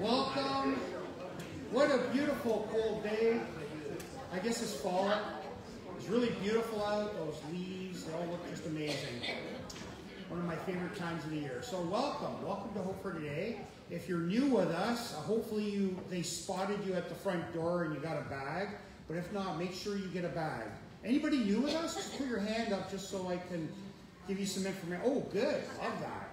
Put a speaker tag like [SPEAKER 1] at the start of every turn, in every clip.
[SPEAKER 1] Welcome. What a beautiful cold day. I guess it's fall. It's really beautiful out. Those leaves, they all look just amazing. One of my favorite times of the year. So welcome. Welcome to Hope for Today. If you're new with us, uh, hopefully you they spotted you at the front door and you got a bag. But if not, make sure you get a bag. Anybody new with us? Just put your hand up just so I can give you some information. Oh, good. Love that.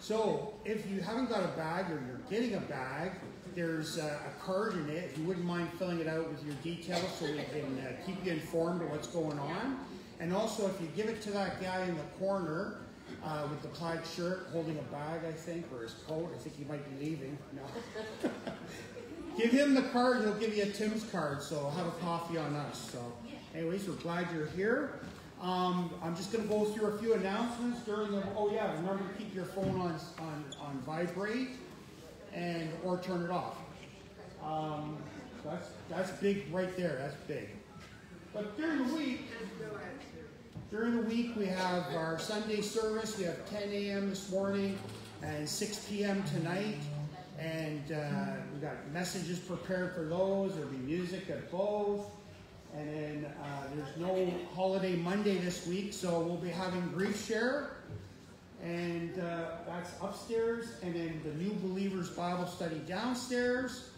[SPEAKER 1] So if you haven't got a bag or you're getting a bag, there's a, a card in it. If you wouldn't mind filling it out with your details so we can uh, keep you informed of what's going on. And also, if you give it to that guy in the corner uh, with the plaid shirt holding a bag, I think, or his coat, I think he might be leaving. No. give him the card, he'll give you a Tim's card, so have a coffee on us. So, anyways, we're glad you're here. Um, I'm just going to go through a few announcements during the. Oh yeah, remember to keep your phone on on, on vibrate, and or turn it off. Um, that's that's big right there. That's big. But during the week, during the week we have our Sunday service. We have 10 a.m. this morning and 6 p.m. tonight, and uh, we got messages prepared for those. There'll be music at both. And then uh, there's no holiday Monday this week, so we'll be having grief share. And uh, that's upstairs. And then the New Believers Bible study downstairs.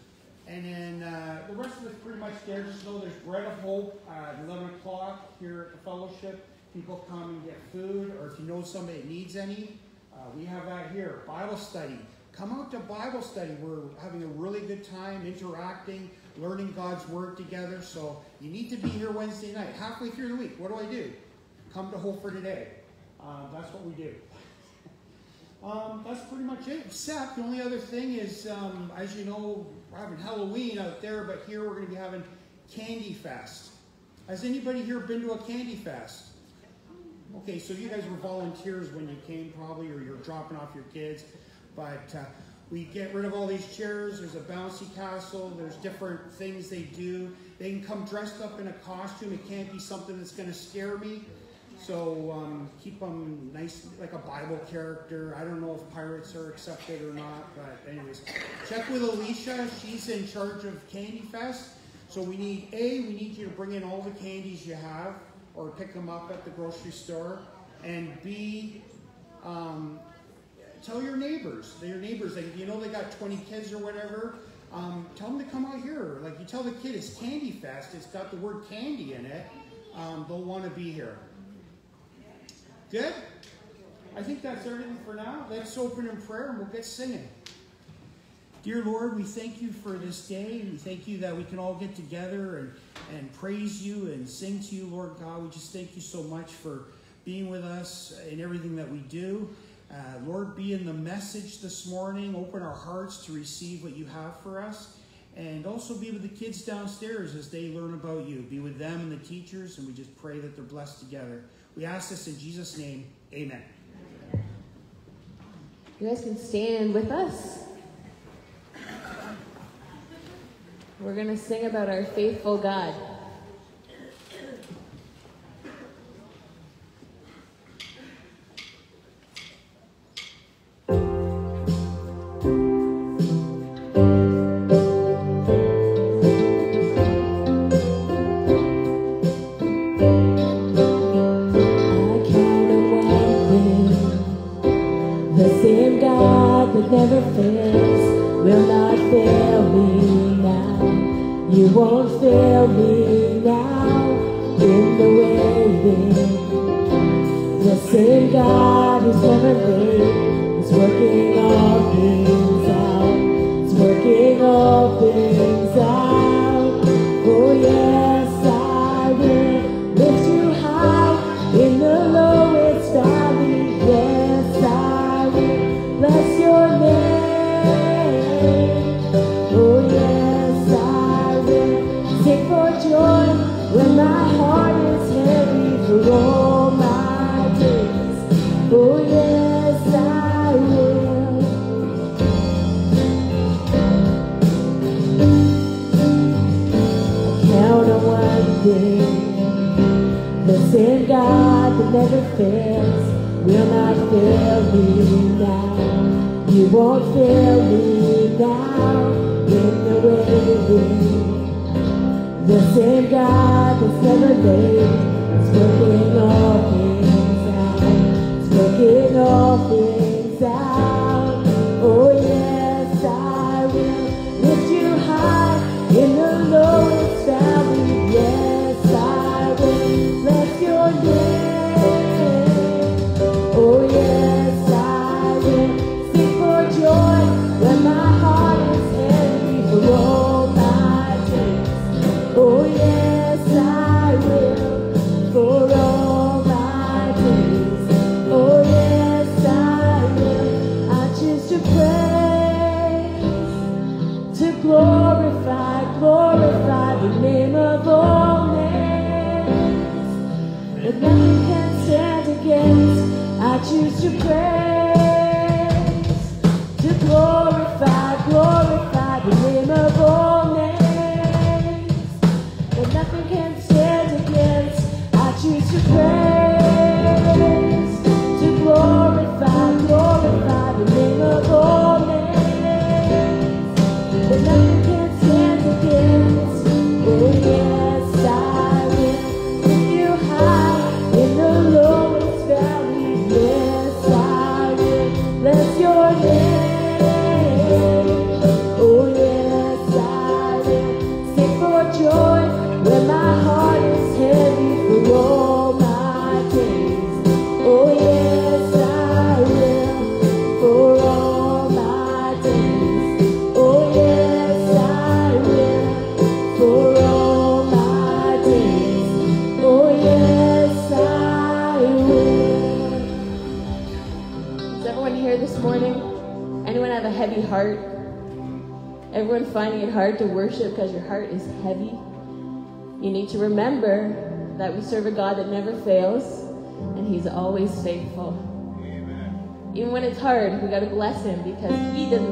[SPEAKER 1] And then uh, the rest of it's pretty much there. Just know there's Bread of Hope at 11 o'clock here at the fellowship. People come and get food, or if you know somebody that needs any, uh, we have that here. Bible study. Come out to Bible study. We're having a really good time interacting learning God's Word together. So you need to be here Wednesday night. Halfway through the week, what do I do? Come to Hope for Today. Uh, that's what we do. Um, that's pretty much it. Except the only other thing is, um, as you know, we're having Halloween out there, but here we're going to be having Candy Fest. Has anybody here been to a Candy Fest? Okay, so you guys were volunteers when you came, probably, or you're dropping off your kids. But uh, we get rid of all these chairs. There's a bouncy castle. There's different things they do. They can come dressed up in a costume. It can't be something that's going to scare me. So um, keep them nice, like a Bible character. I don't know if pirates are accepted or not, but anyways, check with Alicia. She's in charge of Candy Fest. So we need A, we need you to bring in all the candies you have, or pick them up at the grocery store, and B, um, tell your neighbors, your neighbors, like, you know they got 20 kids or whatever, um, tell them to come out here. Like you tell the kid it's Candy Fest, it's got the word candy in it, um, they'll want to be here. Good? I think that's everything for now. Let's open in prayer and we'll get singing. Dear Lord, we thank you for this day. We thank you that we can all get together and, and praise you and sing to you, Lord God. We just thank you so much for being with us in everything that we do. Uh, Lord, be in the message this morning. Open our hearts to receive what you have for us. And also be with the kids downstairs as they learn about you. Be with them and the teachers, and we just pray that they're blessed together. We ask this in Jesus' name. Amen.
[SPEAKER 2] You guys can stand with us. We're going to sing about our faithful God. worship because your heart is heavy, you need to remember that we serve a God that never fails and he's always faithful. Amen. Even when it's hard, we got to bless him because he doesn't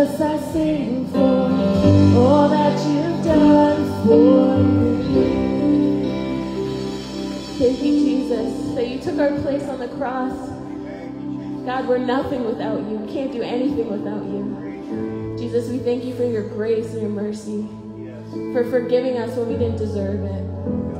[SPEAKER 3] Jesus, I sing for all that you've done for me.
[SPEAKER 2] Thank you, Jesus, that you took our place on the cross. God, we're nothing without you. We can't do anything without you. Jesus, we thank you for your grace and your mercy, for forgiving us when we didn't deserve it.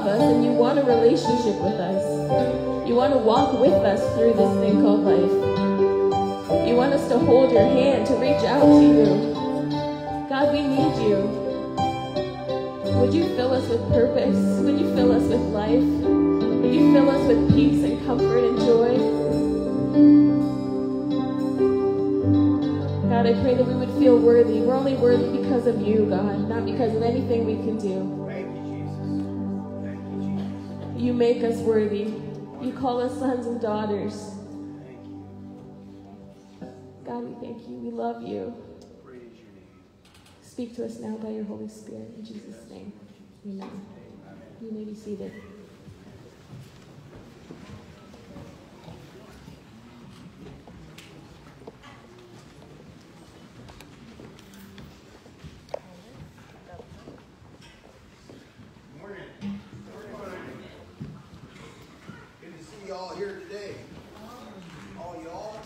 [SPEAKER 3] Love
[SPEAKER 4] us, and you want a relationship with us. You want to walk with us through this thing called life. You want us to hold your hand, to reach out to you. God, we need you. Would you fill us with purpose? Would you fill us with life? Would you fill us with peace and comfort and joy? God, I pray that we would feel worthy. We're only worthy because of you, God, not because of anything we can do.
[SPEAKER 5] You
[SPEAKER 4] make us worthy. You call us sons and daughters. God, we thank you. We love you. Speak to us now by your Holy Spirit. In Jesus' name. Amen. You may be seated.
[SPEAKER 6] Morning. Good to see y'all here today. All y'all.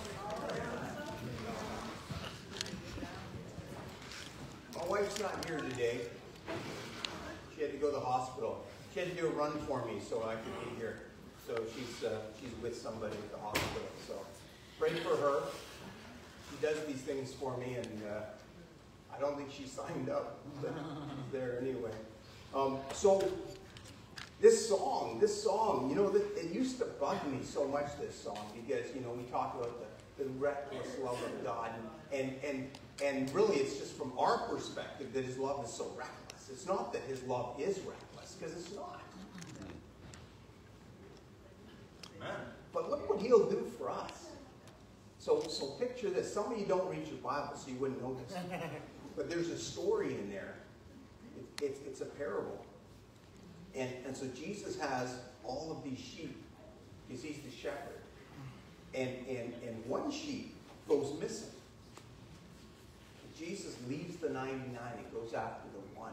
[SPEAKER 6] My wife's not here today. She had to go to the hospital. She had to do a run for me so I could be here. So she's uh, she's with somebody at the hospital. So pray for her. She does these things for me, and uh, I don't think she signed up, but she's there anyway. Um, so this song, this song, you know, it used to bug me so much. This song because you know we talk about the, the reckless love of God, and and and and really it's just from our perspective that His love is so reckless. It's not that His love is reckless because it's not. But look what He'll do for us. So so picture this. Some of you don't read your Bible, so you wouldn't know this. But there's a story in there. It, it's it's a parable. And, and so Jesus has all of these sheep because he's the shepherd. And, and, and one sheep goes missing. Jesus leaves the 99 and goes after the one.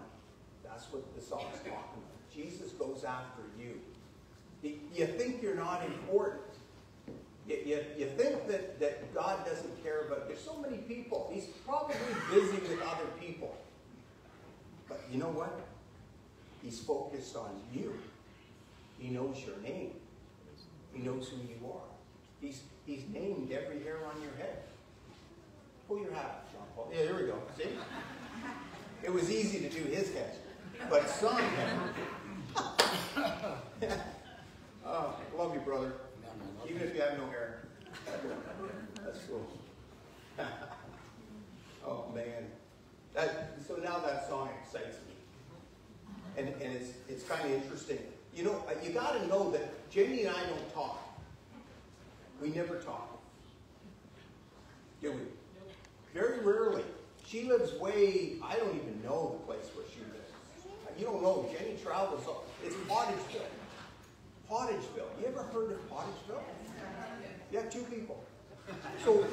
[SPEAKER 6] That's what the song's talking about. Jesus goes after you. You, think you're not important. You, you, you think that, that God doesn't care about There's so many people. He's probably busy with other people. But you know what? He's focused on you. He knows your name. He knows who you are. He's, he's named every hair on your head. Pull your hat, Sean Paul. Yeah, here we go. See? It was easy to do his head. But some oh, love you, brother. Even if you have no hair. That's cool. oh, man. That, so now that song excites me. And, and it's, it's kind of interesting. You know, you got to know that Jamie and I don't talk. We never talk. Very rarely. She lives way, I don't even know the place where she lives. Uh, you don't know. Jenny travels. It's Pottageville. Pottageville. You ever heard of Pottageville? Yeah, two people. So,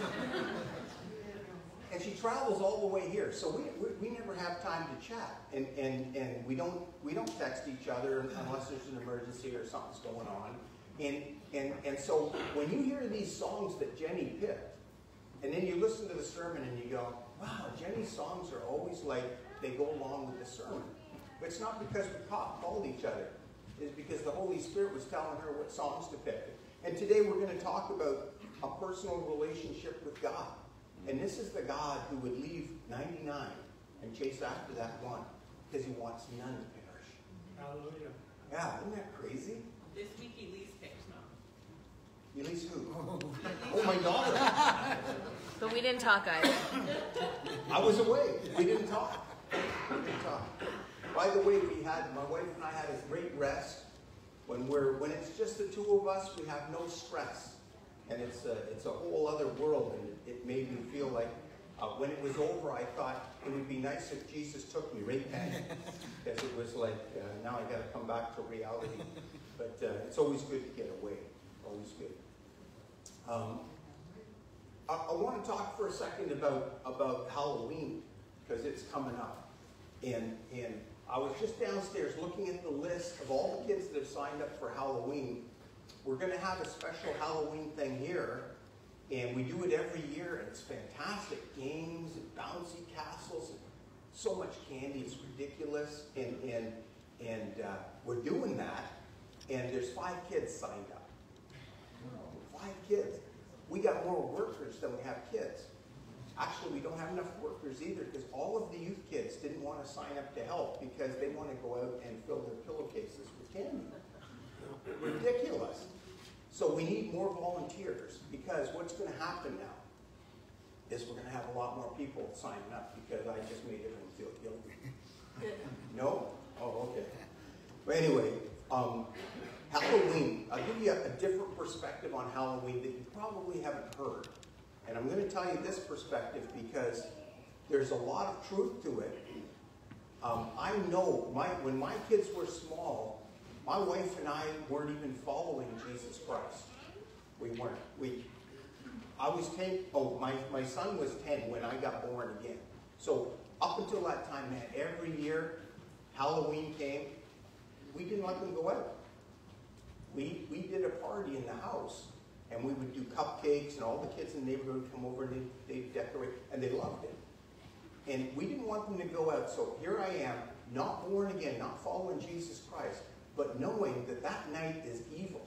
[SPEAKER 6] and she travels all the way here. So we, we, we, never have time to chat. And, and, and we, don't, we don't text each other unless there's an emergency or something's going on. And, and, and so when you hear these songs that Jenny picked, and then you listen to the sermon and you go, wow, Jenny's songs are always like they go along with the sermon. But it's not because we called each other. It's because the Holy Spirit was telling her what songs to pick. And today we're going to talk about a personal relationship with God. And this is the God who would leave 99 and chase after that one because he wants none to perish.
[SPEAKER 1] Hallelujah.
[SPEAKER 6] Yeah, isn't that crazy?
[SPEAKER 7] This week he picked mom.
[SPEAKER 6] Elise who? Oh, my daughter.
[SPEAKER 2] But we didn't talk either.
[SPEAKER 6] I was away. We didn't talk. We didn't talk. By the way, we had my wife and I had a great rest. When we're when it's just the two of us, we have no stress and it's a, it's a whole other world, and it, it made me feel like uh, when it was over, I thought it would be nice if Jesus took me, right, Penny? Because it was like, uh, now I got to come back to reality. But uh, it's always good to get away, always good. Um, I, I want to talk for a second about, about Halloween, because it's coming up. And, and I was just downstairs looking at the list of all the kids that have signed up for Halloween we're going to have a special Halloween thing here, and we do it every year, and it's fantastic. Games and bouncy castles, and so much candy, it's ridiculous. And, and, and uh, we're doing that, and there's five kids signed up. Five kids. We got more workers than we have kids. Actually, we don't have enough workers either because all of the youth kids didn't want to sign up to help because they want to go out and fill their pillowcases with candy. Ridiculous. So we need more volunteers because what's going to happen now is we're going to have a lot more people signing up because I just made everyone feel guilty. no? Oh, okay. But anyway, um, Halloween, I'll give you a, a different perspective on Halloween that you probably haven't heard. And I'm going to tell you this perspective because there's a lot of truth to it. Um, I know my, when my kids were small, my wife and I weren't even following Jesus Christ. We weren't. We, I was 10, oh, my, my son was 10 when I got born again. So up until that time, man, every year, Halloween came, we didn't let them go out. We, we did a party in the house, and we would do cupcakes, and all the kids in the neighborhood would come over and they, they decorate, and they loved it. And we didn't want them to go out, so here I am, not born again, not following Jesus Christ but knowing that that night is evil.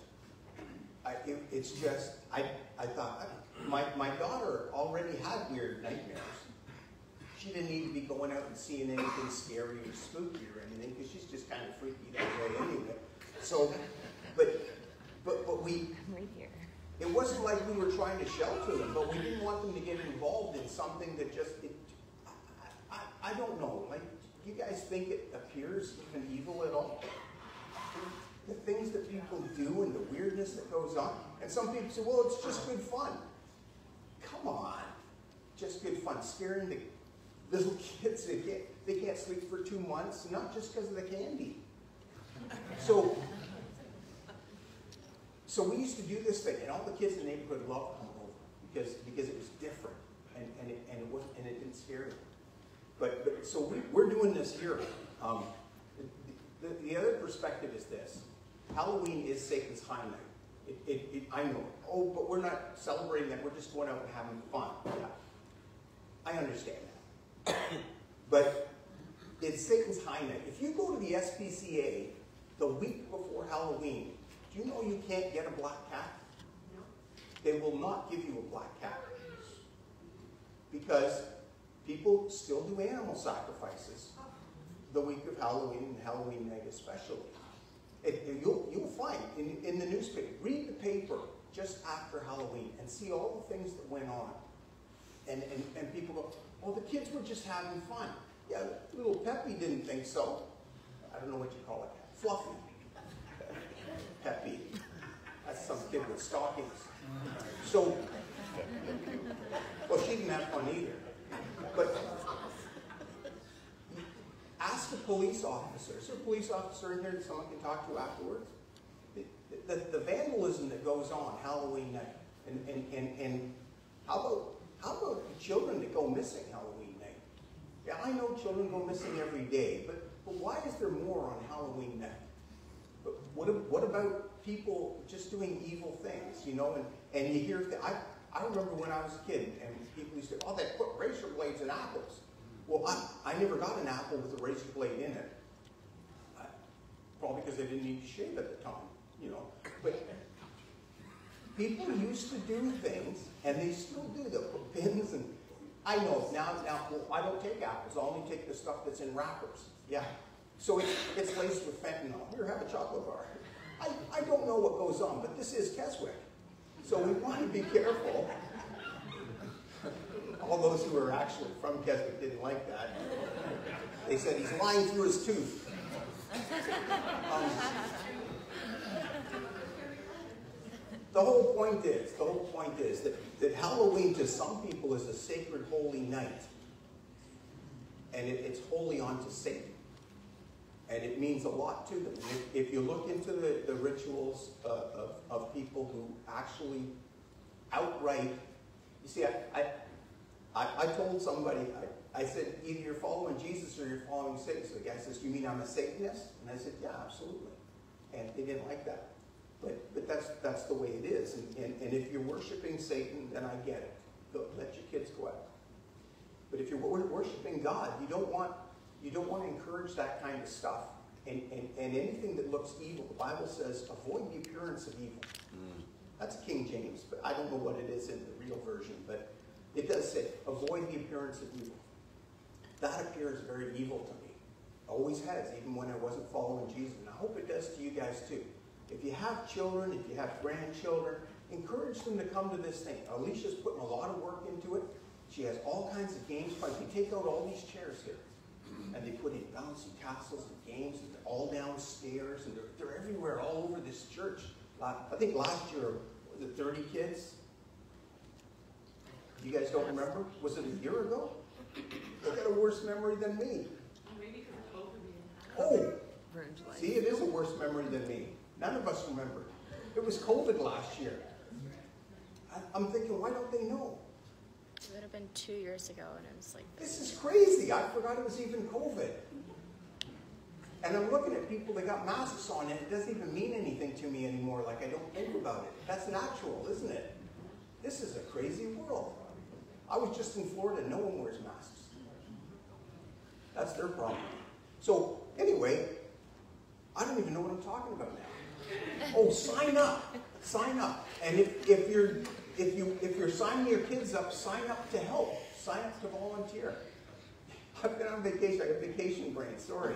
[SPEAKER 6] I, it, it's just, I, I thought, my, my daughter already had weird nightmares. She didn't need to be going out and seeing anything scary or spooky because she's just kind of freaky that way anyway. So, but, but, but we,
[SPEAKER 2] right here.
[SPEAKER 6] It wasn't like we were trying to shelter them, but we didn't want them to get involved in something that just, it, I, I, I don't know. Like, you guys think it appears even evil at all? the things that people do and the weirdness that goes on. And some people say, well, it's just good fun. Come on. Just good fun. Scaring the little kids can't, they can't sleep for two months, not just because of the candy. So, so we used to do this thing, and all the kids in the neighborhood loved coming over because, because it was different and, and, it, and, it, was, and it didn't scare them. But, but so we, we're doing this here. Um, The, the, the other perspective is this. Halloween is Satan's high night. It, it, it, I know. Oh, but we're not celebrating that. We're just going out and having fun. Yeah. I understand that. but it's Satan's high night. If you go to the SPCA the week before Halloween, do you know you can't get a black cat? No. They will not give you a black cat. Because people still do animal sacrifices the week of Halloween and Halloween night especially. It, it, you'll, you'll find in, in the newspaper, read the paper just after Halloween and see all the things that went on. And, and, and people go, well, the kids were just having fun. Yeah, little Peppy didn't think so. I don't know what you call it. Fluffy. Peppy. That's some kid with stockings. So, well, she didn't have fun either. But ask the police officer. Is there a police officer in here that someone can talk to afterwards? The, the, the vandalism that goes on Halloween night. And, and, and, and how about how about the children that go missing Halloween? Yeah, I know children go missing every day, but, but why is there more on Halloween night? But what, what about people just doing evil things, you know? And, and you hear, I, I remember when I was a kid, and people used to, oh, they put razor blades in apples. Well, I, I never got an apple with a razor blade in it. Probably because they didn't need to shave at the time, you know. But people used to do things, and they still do. They'll put pins and I know now. Now, well, I don't take apples. I only take the stuff that's in wrappers. Yeah. So it's, it's laced with fentanyl. Here, have a chocolate bar. I, I don't know what goes on, but this is Keswick. So we want to be careful. All those who are actually from Keswick didn't like that. They said he's lying through his tooth. Um, the whole point is, the whole point is that, that Halloween to some people is a sacred holy night. And it, it's holy unto Satan. And it means a lot to them. If, if, you look into the, the rituals uh, of, of people who actually outright, you see, I, I, I, I told somebody, I, I said, either you're following Jesus or you're following Satan. So the guy says, you mean I'm a Satanist? And I said, yeah, absolutely. And they didn't like that. But, but that's, that's the way it is. And, and, and if you're worshiping Satan, then I get it. Go, let your kids go out. But if you're worshiping God, you don't want, you don't want to encourage that kind of stuff. And, and, and anything that looks evil, the Bible says, avoid the appearance of evil. Mm. That's King James, but I don't know what it is in the real version. But it does say, avoid the appearance of evil. That appears very evil to me. Always has, even when I wasn't following Jesus. And I hope it does to you guys too. If you have children, if you have grandchildren, encourage them to come to this thing. Alicia's putting a lot of work into it. She has all kinds of games. We take out all these chairs here, and they put in bouncy castles and games, and they're all downstairs, and they're, they're everywhere, all over this church. I think last year, was it 30 kids? You guys don't remember? Was it a year ago? They got a worse memory than me.
[SPEAKER 7] Maybe because of COVID.
[SPEAKER 6] Oh, see, it is a worse memory than me. None of us remember. It was COVID last year. I, am thinking, why don't they know?
[SPEAKER 8] It would have been two years ago, and it was like.
[SPEAKER 6] This is crazy. I forgot it was even COVID. And I'm looking at people that got masks on, and it doesn't even mean anything to me anymore. Like I don't think about it. That's natural, isn't it? This is a crazy world. I was just in Florida. And no one wears masks. That's their problem. So anyway, I don't even know what I'm talking about now. Oh, sign up. Sign up. And if, if you're if you if you're signing your kids up, sign up to help. Sign up to volunteer. I've been on vacation. I got vacation brain. Sorry.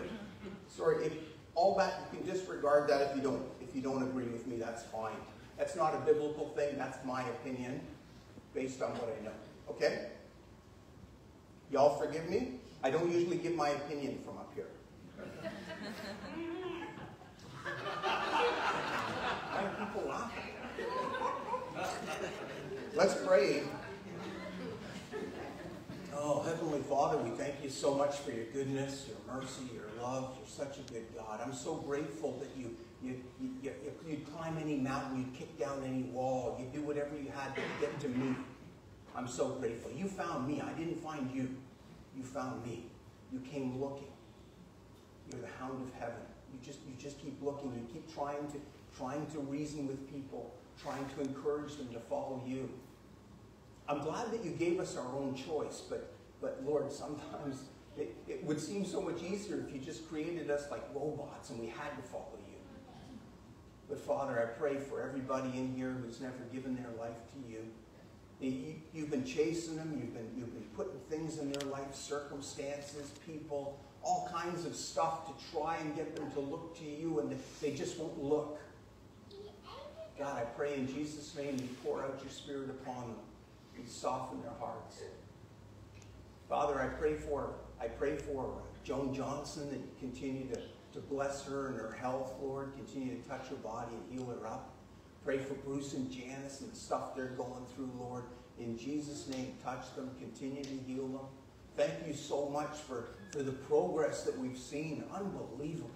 [SPEAKER 6] Sorry. If all that you can disregard that if you don't if you don't agree with me, that's fine. That's not a biblical thing, that's my opinion, based on what I know. Okay? Y'all forgive me? I don't usually give my opinion from up here. Why are people laughing? Let's pray. Oh, Heavenly Father, we thank you so much for your goodness, your mercy, your love. You're such a good God. I'm so grateful that you you, you, you, you'd climb any mountain, you'd kick down any wall, you'd do whatever you had to get to me. I'm so grateful. You found me. I didn't find you. You found me. You came looking. You're the hound of heaven. You just, you just keep looking. You keep trying to, trying to reason with people, trying to encourage them to follow you. I'm glad that you gave us our own choice, but, but Lord, sometimes it, it would seem so much easier if you just created us like robots and we had to follow you. But Father, I pray for everybody in here who's never given their life to you. You- You've been chasing them, you've been, you've been putting things in their life, circumstances, people, all kinds of stuff to try and get them to look to you, and they just won't look. God, I pray in Jesus' name you pour out your Spirit upon them. You soften their hearts. Father, I pray for I pray for Joan Johnson that you continue to, to bless her and her health, Lord. Continue to touch her body and heal her up. Pray for Bruce and Janice and the stuff they're going through, Lord. In Jesus' name, touch them. Continue to heal them. Thank you so much for, for the progress that we've seen. Unbelievable.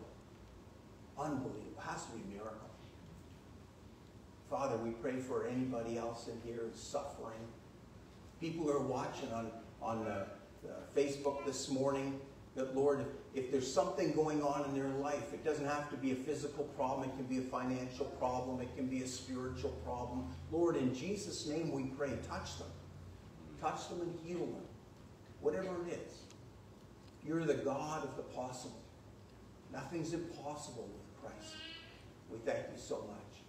[SPEAKER 6] Unbelievable. It has to be a miracle. Father, we pray for anybody else in here suffering. People who are watching on, on uh, uh, Facebook this morning that, Lord, if there's something going on in their life, it doesn't have to be a physical problem, it can be a financial problem, it can be a spiritual problem. Lord, in Jesus' name we pray, touch them. Touch them and heal them. Whatever it is. You're the God of the possible. Nothing's impossible with Christ. We thank you so much.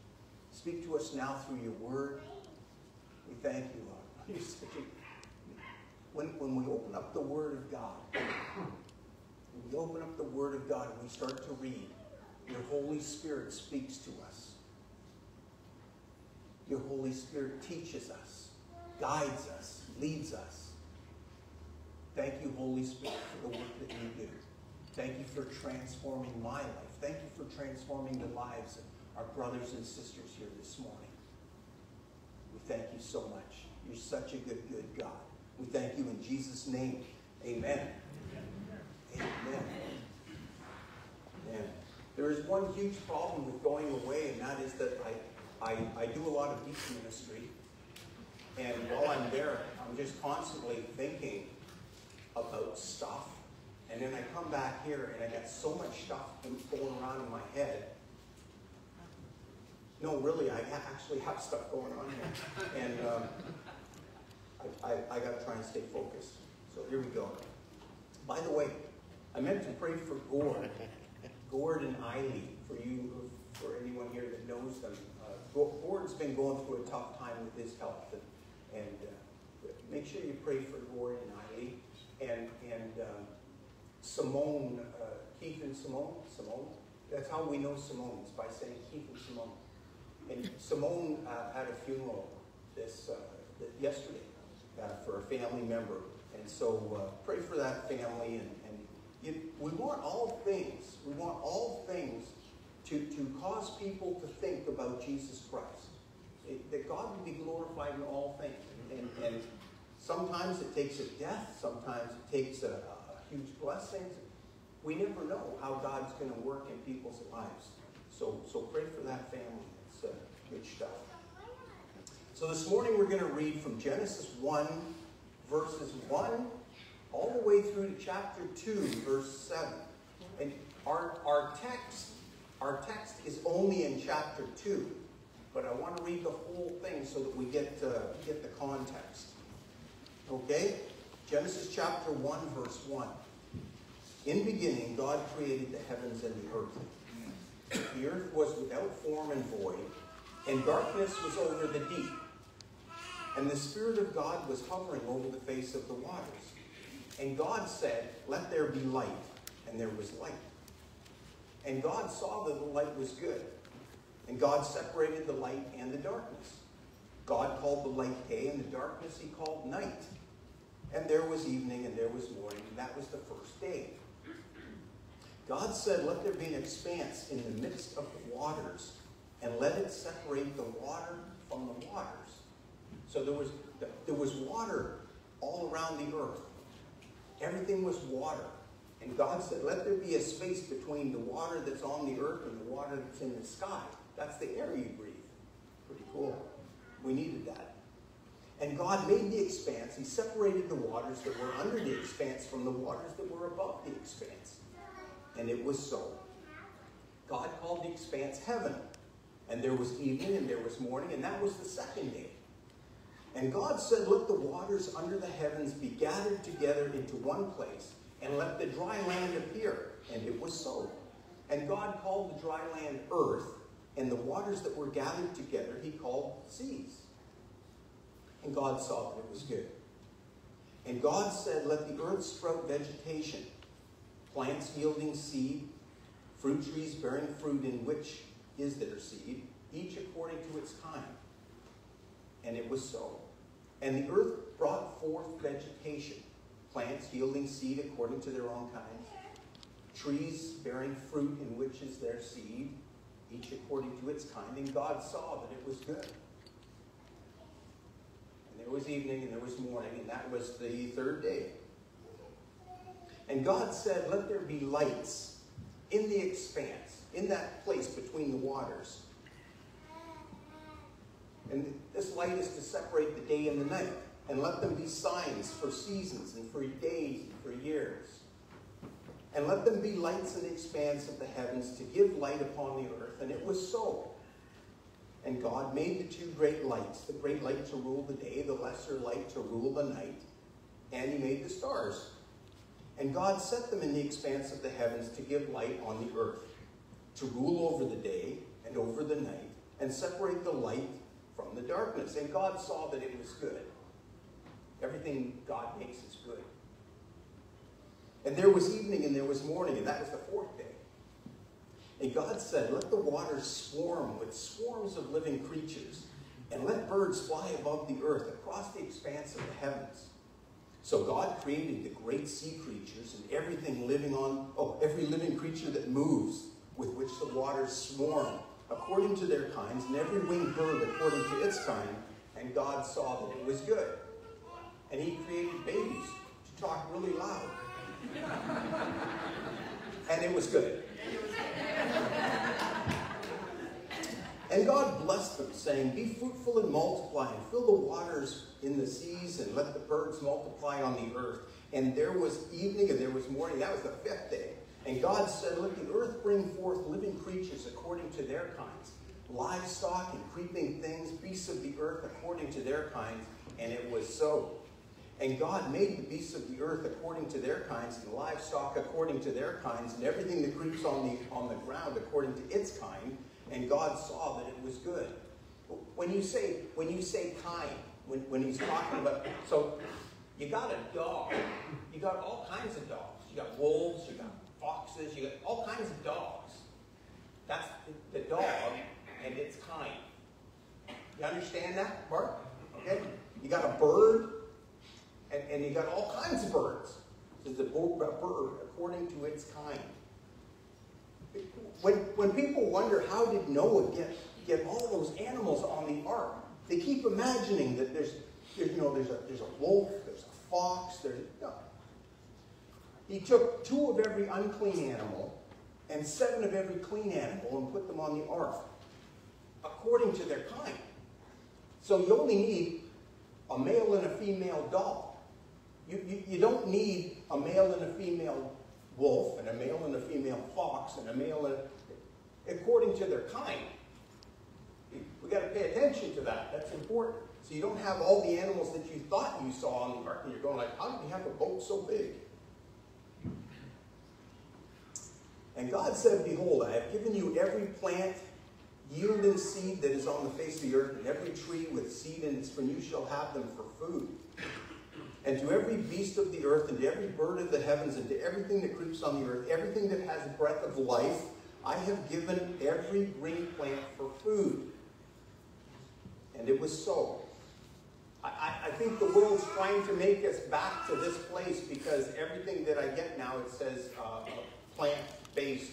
[SPEAKER 6] Speak to us now through your word. We thank you, Lord. When, when we open up the Word of God, when we open up the Word of God and we start to read, your Holy Spirit speaks to us. Your Holy Spirit teaches us, guides us, leads us. Thank you, Holy Spirit, for the work that you do. Thank you for transforming my life. Thank you for transforming the lives of our brothers and sisters here this morning. We thank you so much. You're such a good, good God. We thank you in Jesus' name. Amen. Amen. Amen. There is one huge problem with going away, and that is that I, I, I do a lot of beach ministry. And while I'm there, I'm just constantly thinking about stuff. And then I come back here and I got so much stuff going around in my head. No, really, I actually have stuff going on here. And um, I, I, I got to try and stay focused. So here we go. By the way, I meant to pray for Gord, Gord and Eiley, for you, for anyone here that knows them. Uh, Gord's been going through a tough time with his health, and, and uh, make sure you pray for Gord and Eiley, and and um, Simone, uh, Keith and Simone, Simone. That's how we know Simone. It's by saying Keith and Simone. And Simone uh, had a funeral this uh, yesterday uh, for a family member. And so uh, pray for that family. And, and you, we want all things, we want all things to, to cause people to think about Jesus Christ. It, that God would be glorified in all things. And, and sometimes it takes a death, sometimes it takes a, a huge blessing. We never know how God's going to work in people's lives. So, so pray for that family. It's uh, good stuff. So this morning we're going to read from Genesis 1, verses 1, all the way through to chapter 2, verse 7. And our, our text, our text is only in chapter 2, but I want to read the whole thing so that we get, uh, get the context. Okay? Genesis chapter 1, verse 1. In beginning, God created the heavens and the earth. The earth was without form and void, and darkness was over the deep and the Spirit of God was hovering over the face of the waters. And God said, Let there be light. And there was light. And God saw that the light was good. And God separated the light and the darkness. God called the light day, and the darkness he called night. And there was evening, and there was morning, and that was the first day. God said, Let there be an expanse in the midst of the waters, and let it separate the water from the waters. So there was, there was water all around the earth. Everything was water. And God said, let there be a space between the water that's on the earth and the water that's in the sky. That's the air you breathe. Pretty cool. We needed that. And God made the expanse. He separated the waters that were under the expanse from the waters that were above the expanse. and it was so. God called the expanse heaven. And there was evening and there was morning, and that was the second day. And God said, Let the waters under the heavens be gathered together into one place, and let the dry land appear. And it was so. And God called the dry land earth, and the waters that were gathered together he called seas. And God saw that it was good. And God said, Let the earth sprout vegetation, plants yielding seed, fruit trees bearing fruit in which is their seed, each according to its kind. And it was so. And the earth brought forth vegetation, plants yielding seed according to their own kind, trees bearing fruit in which is their seed, each according to its kind. And God saw that it was good. And there was evening and there was morning, and that was the third day. And God said, Let there be lights in the expanse, in that place between the waters. And this light is to separate the day and the night, and let them be signs for seasons and for days and for years. And let them be lights in the expanse of the heavens to give light upon the earth. And it was so. And God made the two great lights, the great light to rule the day, the lesser light to rule the night. And he made the stars. And God set them in the expanse of the heavens to give light on the earth, to rule over the day and over the night, and separate the light from the darkness. And God saw that it was good. Everything God makes is good. And there was evening and there was morning, and that was the fourth day. And God said, Let the waters swarm with swarms of living creatures, and let birds fly above the earth across the expanse of the heavens. So God created the great sea creatures and everything living on, oh, every living creature that moves, with which the waters swarm, according to their kinds, and every winged bird according to its kind. And God saw that it was good. And he created babies to talk really loud. and it was good. And God blessed them, saying, Be fruitful and multiply, and fill the waters in the seas, and let the birds multiply on the earth. And there was evening and there was morning. That was the fifth day. And God said, Let the earth bring forth living creatures according to their kinds, livestock and creeping things, beasts of the earth according to their kinds. And it was so. And God made the beasts of the earth according to their kinds, and livestock according to their kinds, and everything that creeps on the, on the ground according to its kind. And God saw that it was good. When you say, when you say kind, when, when he's talking about, so you got a dog, you got all kinds of dogs. You got wolves, you got foxes, you got all kinds of dogs. That's the, dog and its kind. You understand that, Mark? Okay? You got a bird, and, and you got all kinds of birds. It's a bird according to its kind. When, when people wonder how did Noah get, get all those animals on the ark, they keep imagining that there's, there's, you know, there's a, there's a wolf, there's a fox, there's no. He took two of every unclean animal and seven of every clean animal and put them on the ark, according to their kind. So you only need a male and a female dog. You, you, you don't need a male and a female wolf and a male and a female fox and a male and according to their kind. We got to pay attention to that. That's important. So you don't have all the animals that you thought you saw on the ark, and you're going like, how did you have a boat so big? And God said, Behold, I have given you every plant yielding seed that is on the face of the earth, and every tree with seed in its fruit, you shall have them for food. And to every beast of the earth, and to every bird of the heavens, and to everything that creeps on the earth, everything that has breath of life, I have given every green plant for food. And it was so. I, I, think the world's trying to make us back to this place because everything that I get now, it says uh, plant-based.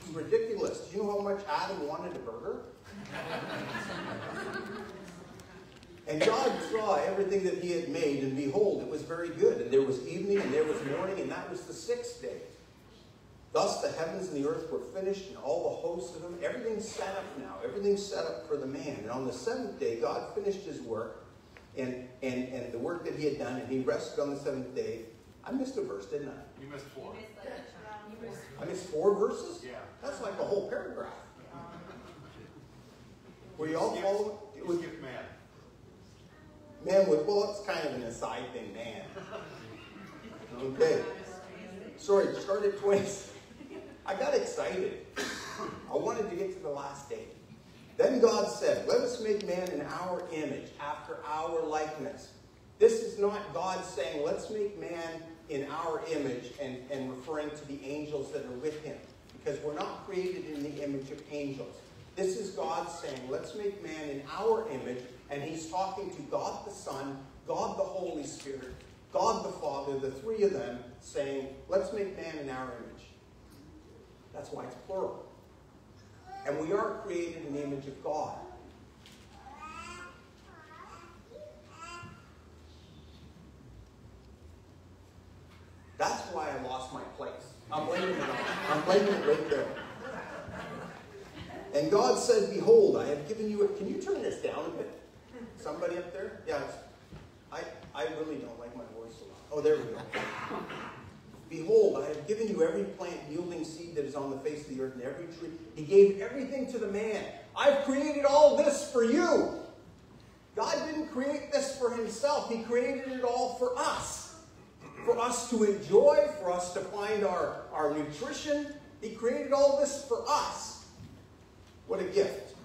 [SPEAKER 6] It's ridiculous. Do you know how much Adam wanted a burger? And God saw everything that he had made, and behold, it was very good. And there was evening, and there was morning, and that was the sixth day. Thus the heavens and the earth were finished, and all the hosts of them. Everything's set up now. Everything's set up for the man. And on the seventh day, God finished his work and, and, and the work that he had done, and he rested on the seventh day I missed a verse, didn't I?
[SPEAKER 9] You missed four.
[SPEAKER 6] I missed four verses?
[SPEAKER 9] Yeah.
[SPEAKER 6] That's like a whole paragraph. Were you all
[SPEAKER 9] Skip-
[SPEAKER 6] following? It
[SPEAKER 9] You
[SPEAKER 6] was
[SPEAKER 9] skipped man.
[SPEAKER 6] man with well, it's kind of an aside thing, man. Okay. Sorry, start at 20. I got excited. I wanted to get to the last day. Then God said, Let us make man in our image, after our likeness. This is not God saying, Let's make man in our image and, and referring to the angels that are with him. Because we're not created in the image of angels. This is God saying, Let's make man in our image. And he's talking to God the Son, God the Holy Spirit, God the Father, the three of them, saying, Let's make man in our image. That's why it's plural. And we are created in the image of God. That's why I lost my place. I'm blaming it, I'm blaming it right there. And God said, Behold, I have given you a. Can you turn this down a bit? Somebody up there? Yeah, I, I really don't like my voice a lot. Oh, there we go. Behold, I have given you every plant yielding seed that is on the face of the earth and every tree. He gave everything to the man. I've created all this for you. God didn't create this for himself. He created it all for us. For us to enjoy, for us to find our, our nutrition. He created all this for us. What a gift.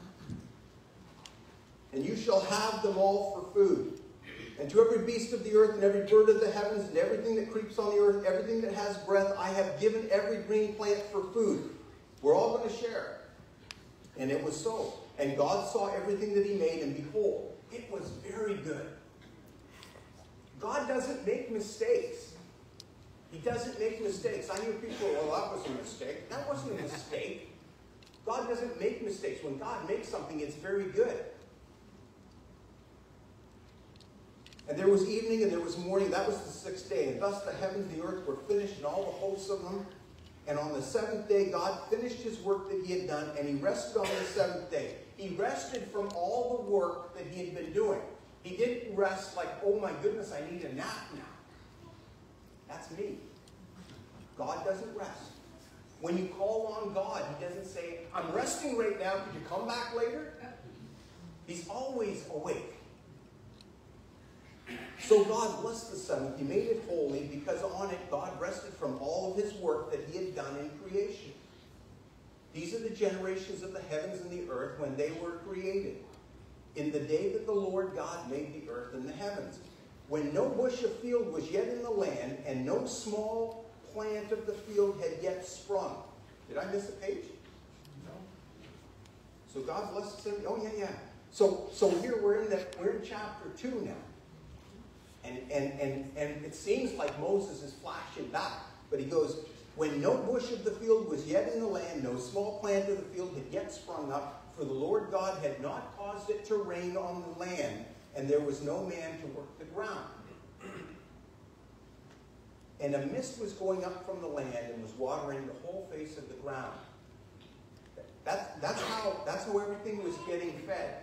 [SPEAKER 6] And you shall have them all for food. And to every beast of the earth, and every bird of the heavens, and everything that creeps on the earth, everything that has breath, I have given every green plant for food. We're all going to share. And it was so. And God saw everything that He made, and behold, it was very good. God doesn't make mistakes. He doesn't make mistakes. I hear people, well, that was a mistake. That wasn't a mistake. God doesn't make mistakes. When God makes something, it's very good. And there was evening and there was morning. That was the sixth day. And thus the heavens and the earth were finished and all the hosts of them. And on the seventh day, God finished his work that he had done and he rested on the seventh day. He rested from all the work that he had been doing. He didn't rest like, oh my goodness, I need a nap now. That's me. God doesn't rest. When you call on God, he doesn't say, I'm resting right now. Could you come back later? He's always awake. So God blessed the seventh. He made it holy because on it God rested from all of his work that he had done in creation. These are the generations of the heavens and the earth when they were created. In the day that the Lord God made the earth and the heavens. When no bush of field was yet in the land, and no small plant of the field had yet sprung. Did I miss a page? No. So God blessed them. Oh yeah, yeah. So so here we're in that we're in chapter two now. And, and, and, and it seems like Moses is flashing back. But he goes, When no bush of the field was yet in the land, no small plant of the field had yet sprung up, for the Lord God had not caused it to rain on the land, and there was no man to work the ground. And a mist was going up from the land and was watering the whole face of the ground. That, that's, how, that's how everything was getting fed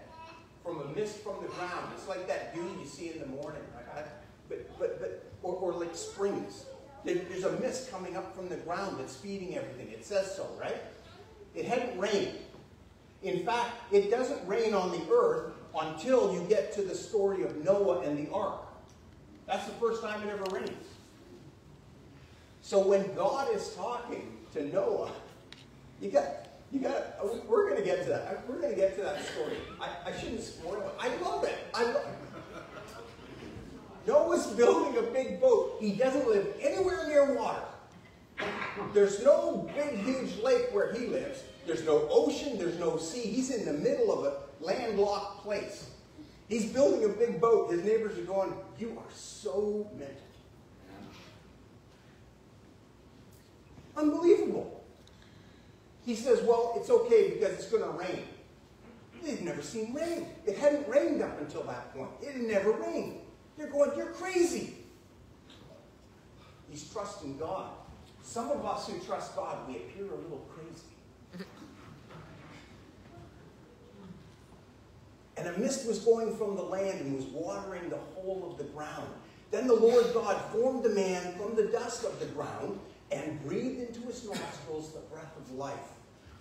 [SPEAKER 6] from a mist from the ground. It's like that dew you see in the morning. Right? But, but, but, or, or like springs. There, there's a mist coming up from the ground that's feeding everything. It says so, right? It hadn't rained. In fact, it doesn't rain on the earth until you get to the story of Noah and the ark. That's the first time it ever rains. So when God is talking to Noah, you got you got. We're going to get to that. We're going to get to that story. I, I shouldn't spoil it. I love it. I love. Noah's building a big boat. He doesn't live anywhere near water. There's no big, huge lake where he lives. There's no ocean. There's no sea. He's in the middle of a landlocked place. He's building a big boat. His neighbors are going, "You are so mental." Unbelievable. He says, well, it's okay because it's going to rain. They've never seen rain. It hadn't rained up until that point. It had never rained. They're going, you're crazy. He's trusting God. Some of us who trust God, we appear a little crazy. And a mist was going from the land and was watering the whole of the ground. Then the Lord God formed the man from the dust of the ground and breathed into his nostrils the breath of life.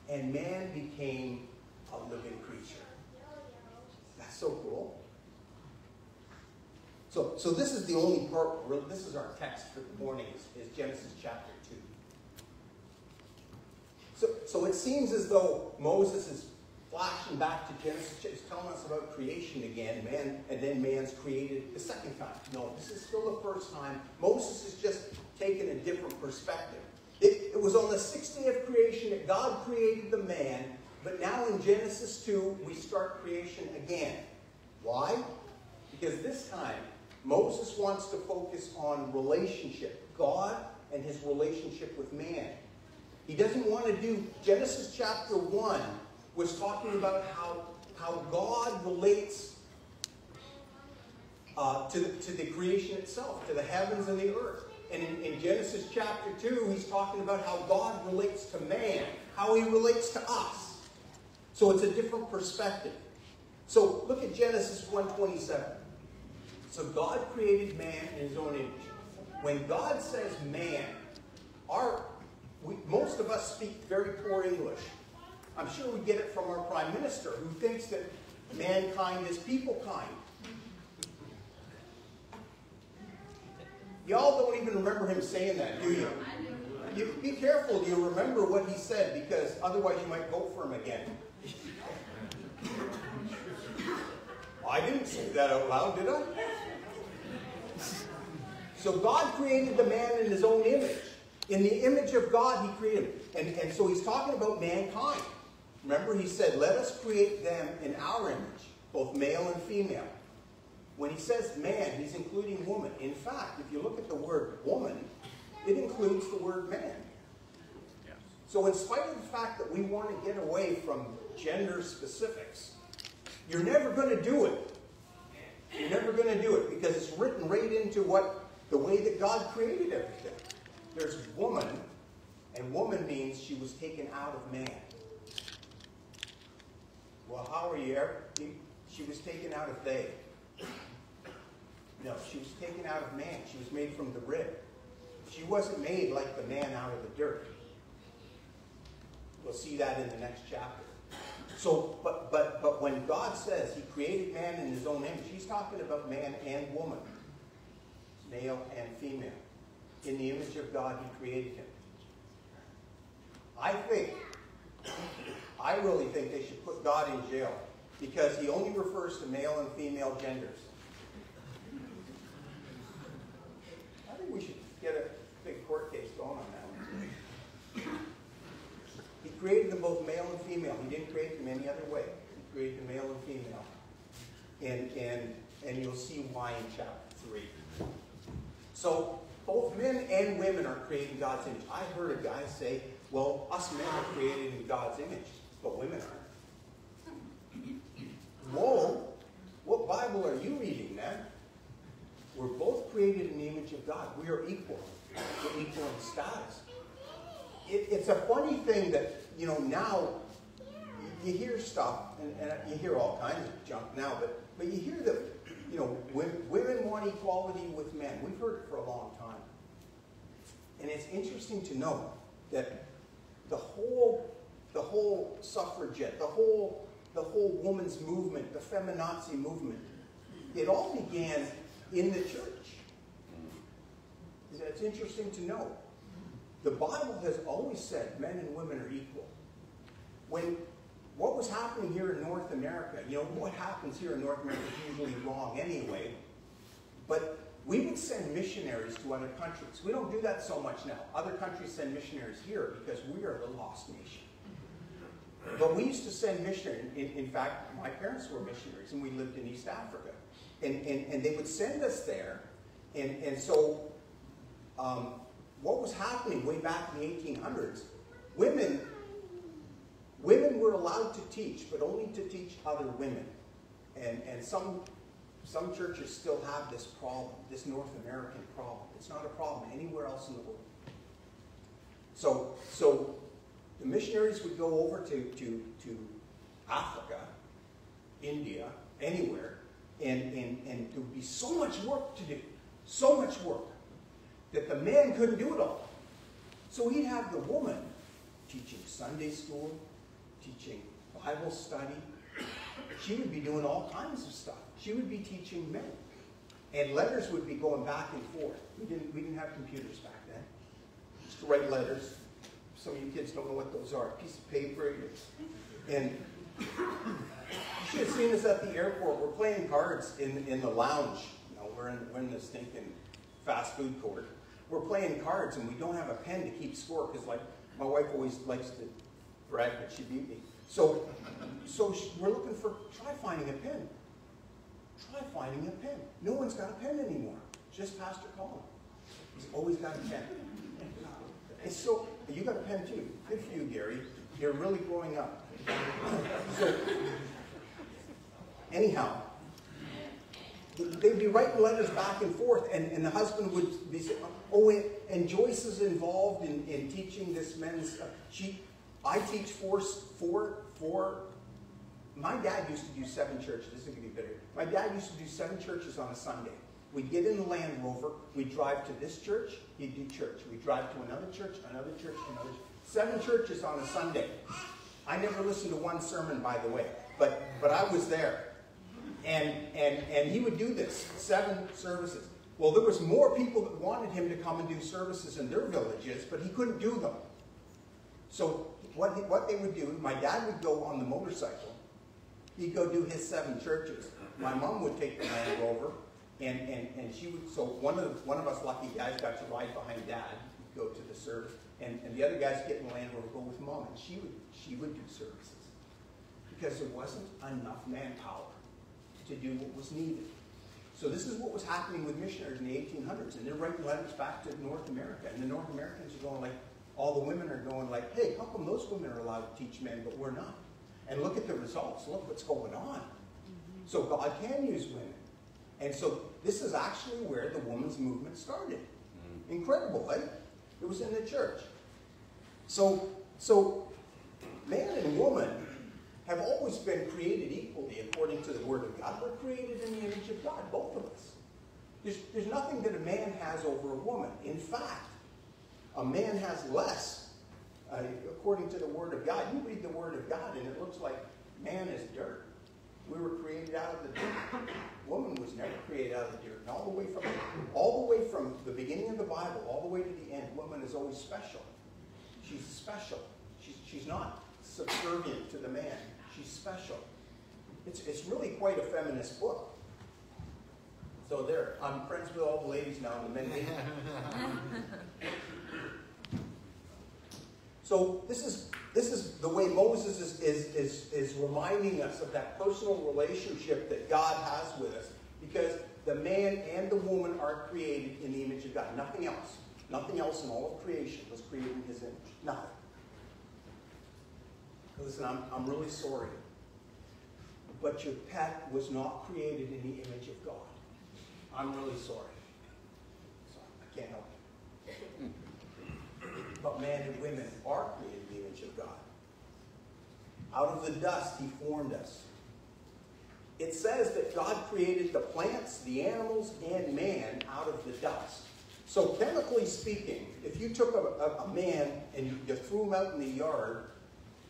[SPEAKER 6] And man became a living creature. That's so cool. So, so this is the only part, this is our text for the morning, is, is Genesis chapter 2. So, so it seems as though Moses is flashing back to Genesis, he's telling us about creation again, man, and then man's created the second time. No, this is still the first time. Moses is just taking a different perspective. It, it was on the sixth day of creation that God created the man, but now in Genesis 2, we start creation again. Why? Because this time, Moses wants to focus on relationship, God and his relationship with man. He doesn't want to do, Genesis chapter 1 was talking about how, how God relates uh, to, to the creation itself, to the heavens and the earth. And in, in Genesis chapter 2, he's talking about how God relates to man, how he relates to us. So it's a different perspective. So look at Genesis 1.27. So God created man in his own image. When God says man, our we, most of us speak very poor English. I'm sure we get it from our prime minister who thinks that mankind is people kind. Y'all don't even remember him saying that, do you? you? Be careful you remember what he said because otherwise you might vote for him again. I didn't say that out loud, did I? So God created the man in his own image. In the image of God, he created him. And, and so he's talking about mankind. Remember, he said, let us create them in our image, both male and female. When he says man, he's including woman. In fact, if you look at the word woman, it includes the word man. So in spite of the fact that we want to get away from gender specifics, you're never going to do it. You're never going to do it because it's written right into what the way that God created everything. There's woman, and woman means she was taken out of man. Well, how are you? She was taken out of they. No, she was taken out of man. She was made from the rib. She wasn't made like the man out of the dirt. We'll see that in the next chapter. So, but, but, but when God says he created man in his own image, he's talking about man and woman, male and female. In the image of God, he created him. I think, I really think they should put God in jail because he only refers to male and female genders. I think we should get a big court case going on that one. He created them both male and female. He didn't create them any other way. He created them male and female. And, and, and you'll see why in chapter 3. So both men and women are created in God's image. I heard a guy say, well, us men are created in God's image, but women aren't. Whoa, what Bible are you reading, man? We're both created in the image of God. We are equal. We're equal in status. It, it's a funny thing that, you know, now you hear stuff, and, and you hear all kinds of junk now, but, but you hear that you know, women want equality with men. We've heard it for a long time. And it's interesting to know that the whole, the whole suffragette, the whole, the whole woman's movement, the feminazi movement, it all began in the church. It's interesting to know. The Bible has always said men and women are equal. When what was happening here in North America, you know, what happens here in North America is usually wrong anyway, but we would send missionaries to other countries. We don't do that so much now. Other countries send missionaries here because we are the lost nation. But we used to send missionaries. In, in fact, my parents were missionaries and we lived in East Africa. And, and, and they would send us there. And, and so um, what was happening way back in the 1800s, women Women were allowed to teach, but only to teach other women. And, and some, some churches still have this problem, this North American problem. It's not a problem anywhere else in the world. So, so the missionaries would go over to, to, to Africa, India, anywhere, and, and, and there would be so much work to do. so much work that the man couldn't do it all. So he'd have the woman teaching Sunday school, teaching Bible study. She would be doing all kinds of stuff. She would be teaching men. And letters would be going back and forth. We didn't, we didn't have computers back then. Just to write letters. Some of you kids don't know what those are. A piece of paper. And you should have seen us at the airport. We're playing cards in, in the lounge. You know, we're in, we're in the stinking fast food court. We're playing cards and we don't have a pen to keep score because like my wife always likes to brag that she beat me. So, so we're looking for, try finding a pen. Try finding a pen. No one's got a pen anymore. Just Pastor Colin. He's always got a pen. It's so, you got a pen too. Good for you, Gary. You're really growing up. So, anyhow, they'd be writing letters back and forth, and, and the husband would be saying, oh, and Joyce is involved in, in teaching this men's, uh, she, I teach four, four, four, my dad used to do seven churches, this is going to be better. My dad used to do seven churches on a Sunday. We'd get in the Land Rover, we'd drive to this church, he'd do church. We'd drive to another church, another church, another church. Seven churches on a Sunday. I never listened to one sermon, by the way, but, but I was there. And, and, and he would do this, seven services. Well, there was more people that wanted him to come and do services in their villages, but he couldn't do them. So what, he, what they would do, my dad would go on the motorcycle. He'd go do his seven churches. My mom would take the Land Rover, and, and, and she would, so one of, one of us lucky guys got to ride behind dad, go to the service, and, and the other guys get in the Land Rover, go with mom, and she would, she would do services. Because there wasn't enough manpower to do what was needed. So this is what was happening with missionaries in the 1800s, and they're writing letters back to North America, and the North Americans are going like, all the women are going like, hey, how come those women are allowed to teach men, but we're not? And look at the results. Look what's going on. Mm-hmm. So God can use women. And so this is actually where the women's movement started. Mm-hmm. Incredible, right? It was in the church. So, so man and woman have always been created equally according to the Word of God. We're created in the image of God, both of us. There's, there's nothing that a man has over a woman. In fact, a man has less uh, according to the Word of God. You read the Word of God and it looks like man is dirt. We were created out of the dirt. Woman was never created out of the dirt. And all the way from all the way from the beginning of the Bible, all the way to the end, woman is always special. She's special. She's, she's not subservient to the man. She's special. It's, it's really quite a feminist book. So there, I'm friends with all the ladies now, and the men. So this is this is the way Moses is, is, is, is reminding us of that personal relationship that God has with us. Because the man and the woman are created in the image of God. Nothing else. Nothing else in all of creation was created in his image. Nothing. Listen, I'm, I'm really sorry. But your pet was not created in the image of God. I'm really sorry. So I can't help you. But men and women are created in the image of God. Out of the dust, he formed us. It says that God created the plants, the animals, and man out of the dust. So chemically speaking, if you took a, a, a man and you, you, threw him out in the yard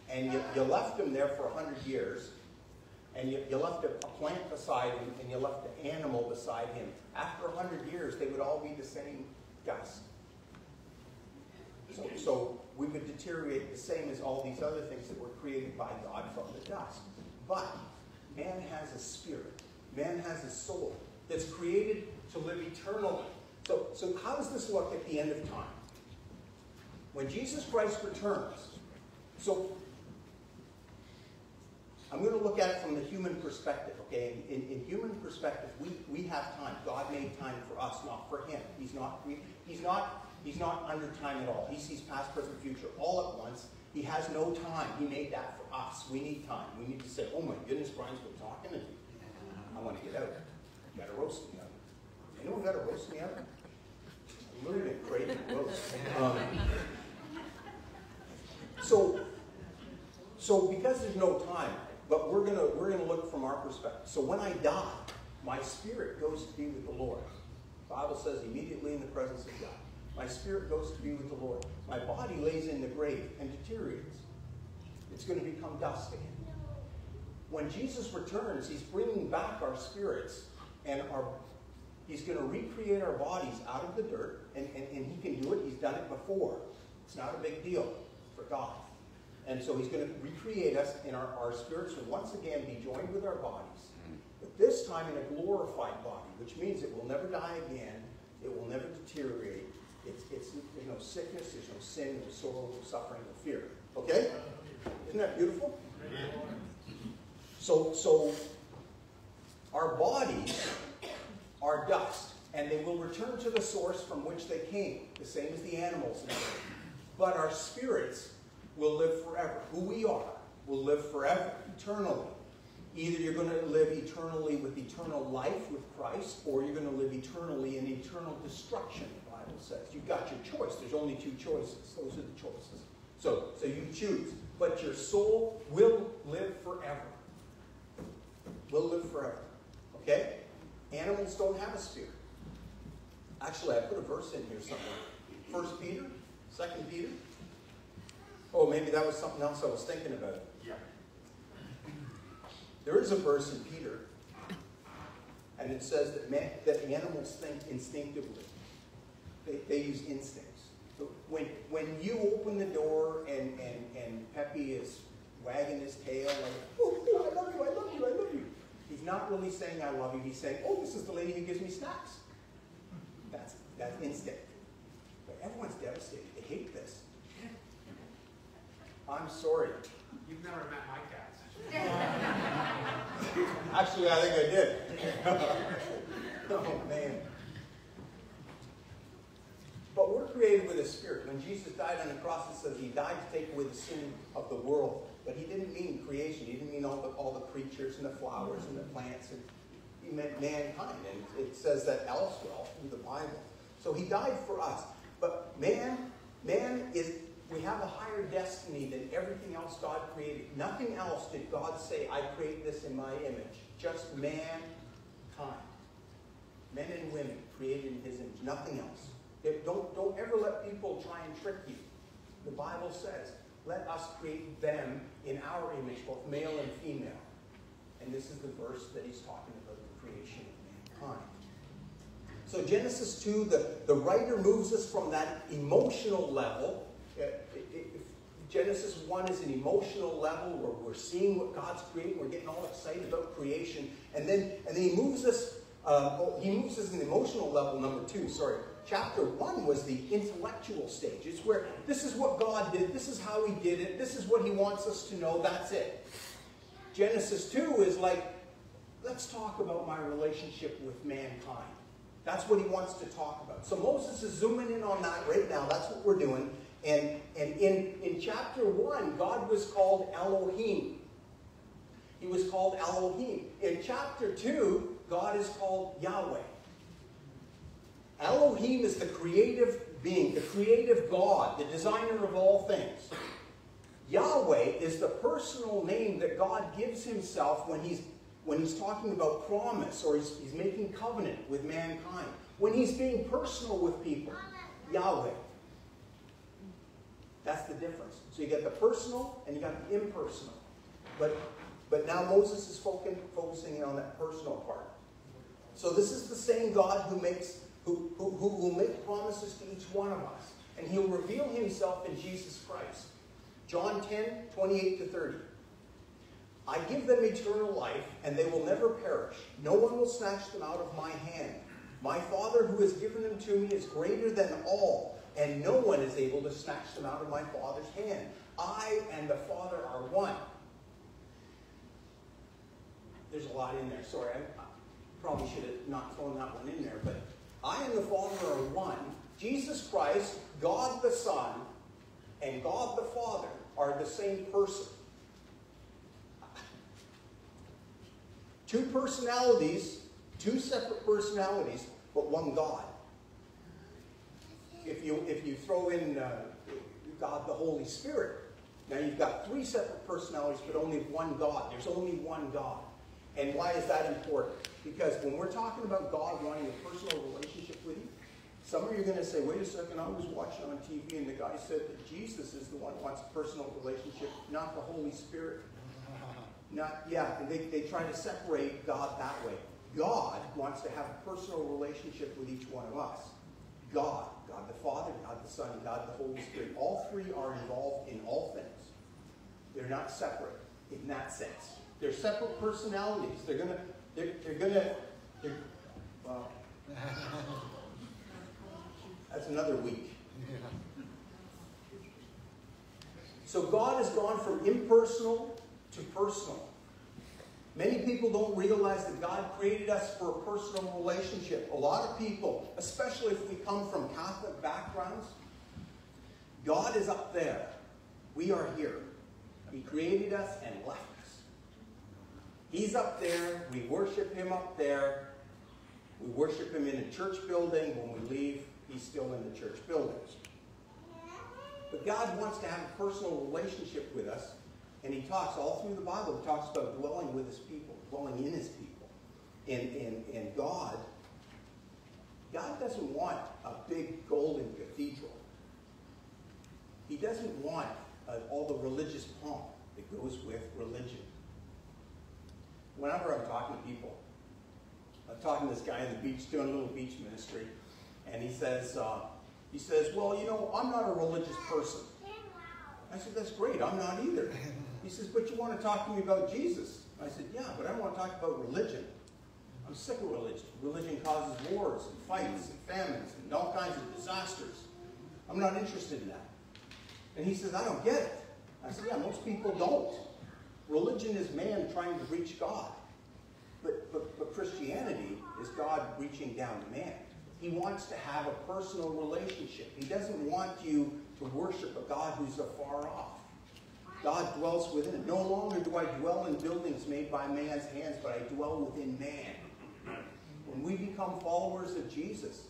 [SPEAKER 6] and you, you left him there for 100 years, and you, you left a, a, plant beside him and you left an animal beside him, after 100 years, they would all be the same dust. So, so we would deteriorate the same as all these other things that were created by God from the dust. But man has a spirit. Man has a soul that's created to live eternally. So, so how does this look at the end of time? When Jesus Christ returns, so I'm going to look at it from the human perspective, okay? In, in, in, human perspective, we, we have time. God made time for us, not for him. He's not, he's not He's not under time at all. He sees past, present, future all at once. He has no time. He made that for us. We need time. We need to say, oh my goodness, Brian's been talking to me. I want to get out. You got to roast me out. Anyone got to roast me out? I'm really been craving roast. Um, so, so because there's no time, but we're gonna we're gonna look from our perspective. So when I die, my spirit goes to be with the Lord. The Bible says immediately in the presence of God. My spirit goes to be with the Lord. My body lays in the grave and deteriorates. It's going to become dust again. When Jesus returns, he's bringing back our spirits and our he's going to recreate our bodies out of the dirt and, and, and he can do it. He's done it before. It's not a big deal for God. And so he's going to recreate us and our, our spirits will once again be joined with our bodies. But this time in a glorified body, which means it will never die again. It will never deteriorate. It's, it's, there's no sickness, there's no sin, no sorrow, no suffering, no fear. Okay? Isn't that beautiful? So, so our bodies are dust, and they will return to the source from which they came, the same as the animals. But our spirits will live forever. Who we are will live forever, eternally. Either you're going to live eternally with eternal life with Christ, or you're going to live eternally in eternal destruction, the Bible says. You've got your choice. There's only two choices. Those are the choices. So, so you choose. But your soul will live forever. Will live forever. Okay? Animals don't have a spirit. Actually, I put a verse in here somewhere. First Peter, Second Peter. Oh, maybe that was something else I was thinking about.
[SPEAKER 1] Yeah.
[SPEAKER 6] There is a verse in Peter, and it says that, man, that animals think instinctively. They, they use instincts. When, when you open the door and, and, and Peppy is wagging his tail like, oh, oh, I love you, I love you, I love you. He's not really saying I love you. He's saying, oh, this is the lady who gives me snacks. That's, that's instinct. But everyone's devastated. They hate this. I'm sorry.
[SPEAKER 1] You've never met my cats.
[SPEAKER 6] Actually, I think I did. oh, man. But we're created with a spirit. When Jesus died on the cross, it says he died to take away the sin of the world. But he didn't mean creation. He didn't mean all the, all the creatures and the flowers and the plants. And he meant mankind. And it says that elsewhere in the Bible. So he died for us. But man, man is, we have a higher destiny than everything else God created. Nothing else did God say, I create this in my image. Just mankind. Men and women created in his image. Nothing else. Don't, don't ever let people try and trick you. The Bible says, let us create them in our image, both male and female. And this is the verse that he's talking about the creation of mankind. So Genesis 2, the, the writer moves us from that emotional level. Genesis 1 is an emotional level where we're seeing what God's creating, we're getting all excited about creation. And then, and then he moves us, uh, oh, he moves us in the emotional level, number two, sorry. Chapter 1 was the intellectual stage. It's where this is what God did, this is how he did it, this is what he wants us to know, that's it. Genesis 2 is like, let's talk about my relationship with mankind. That's what he wants to talk about. So Moses is zooming in on that right now. That's what we're doing. And, and in, in chapter 1, God was called Elohim. He was called Elohim. In chapter 2, God is called Yahweh. Elohim is the creative being, the creative God, the designer of all things. Yahweh is the personal name that God gives himself when he's, when he's talking about promise or he's, he's making covenant with mankind. When he's being personal with people. Yahweh. That's the difference. So you got the personal and you got the impersonal. But, but now Moses is focusing on that personal part. So this is the same God who makes who, who, who will make promises to each one of us. And he'll reveal himself in Jesus Christ. John 10, 28 to 30. I give them eternal life, and they will never perish. No one will snatch them out of my hand. My Father who has given them to me is greater than all, and no one is able to snatch them out of my Father's hand. I and the Father are one. There's a lot in there. Sorry, I probably should have not thrown that one in there, but I and the Father are one. Jesus Christ, God the Son, and God the Father are the same person. Two personalities, two separate personalities, but one God. If you, if you throw in uh, God the Holy Spirit, now you've got three separate personalities, but only one God. There's only one God. And why is that important? Because when we're talking about God wanting a personal relationship with you, some of you are going to say, wait a second, I was watching on TV and the guy said that Jesus is the one who wants a personal relationship, not the Holy Spirit. Not, yeah, they, they try to separate God that way. God wants to have a personal relationship with each one of us. God, God the Father, God the Son, and God the Holy Spirit. All three are involved in all things. They're not separate in that sense. They're separate personalities. They're gonna, they're, they're gonna, they're, well, that's another week. So God has gone from impersonal to personal. Many people don't realize that God created us for a personal relationship. A lot of people, especially if we come from Catholic backgrounds, God is up there. We are here. He created us and left us. He's up there. We worship Him up there. We worship Him in a church building. When we leave, He's still in the church building. But God wants to have a personal relationship with us. And he talks all through the Bible, he talks about dwelling with his people, dwelling in his people. And, and, and God, God doesn't want a big golden cathedral. He doesn't want uh, all the religious pomp that goes with religion. Whenever I'm talking to people, I'm talking to this guy on the beach, doing a little beach ministry, and he says, uh, he says, well, you know, I'm not a religious person. I said, that's great, I'm not either. He says, but you want to talk to me about Jesus? I said, yeah, but I don't want to talk about religion. I'm sick of religion. Religion causes wars and fights and famines and all kinds of disasters. I'm not interested in that. And he says, I don't get it. I said, yeah, most people don't. Religion is man trying to reach God. But, but, but Christianity is God reaching down to man. He wants to have a personal relationship. He doesn't want you to worship a God who's afar off. God dwells within. It. No longer do I dwell in buildings made by man's hands, but I dwell within man. When we become followers of Jesus,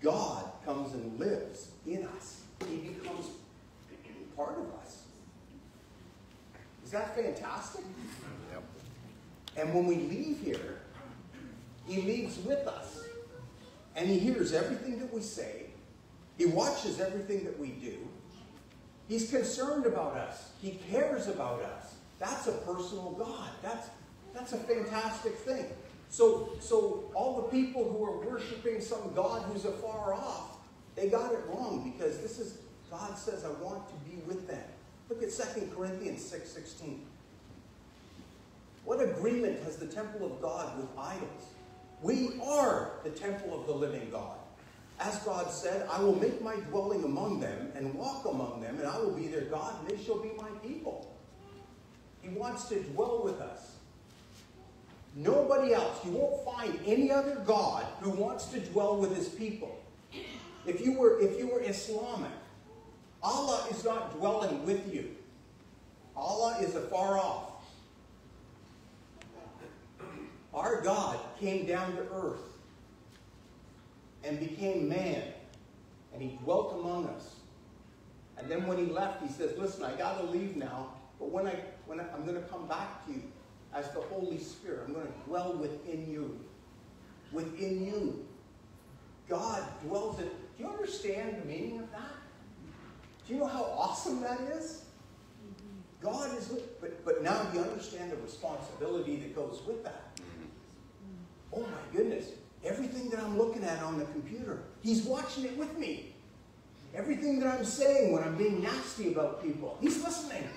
[SPEAKER 6] God comes and lives in us. He becomes part of us. Is that fantastic? Yep. And when we leave here, he leaves with us. And he hears everything that we say. He watches everything that we do. He's concerned about us. He cares about us. That's a personal God. That's, that's a fantastic thing. So, so all the people who are worshiping some God who's afar off, they got it wrong because this is, God says, I want to be with them. Look at 2 Corinthians 6.16. What agreement has the temple of God with idols? We are the temple of the living God. As God said, I will make my dwelling among them and walk among them, and I will be their God, and they shall be my people. He wants to dwell with us. Nobody else. You won't find any other God who wants to dwell with his people. If you were, if you were Islamic, Allah is not dwelling with you. Allah is afar off. Our God came down to earth and became man, and he dwelt among us. And then when he left, he says, listen, I got to leave now, but when, I, when I, I'm going to come back to you as the Holy Spirit, I'm going to dwell within you. Within you. God dwells in. Do you understand the meaning of that? Do you know how awesome that is? God is with, but, but now you understand the responsibility that goes with that? Mm-hmm. Oh my goodness. Everything that I'm looking at on the computer, he's watching it with me. Everything that I'm saying when I'm being nasty about people, he's listening.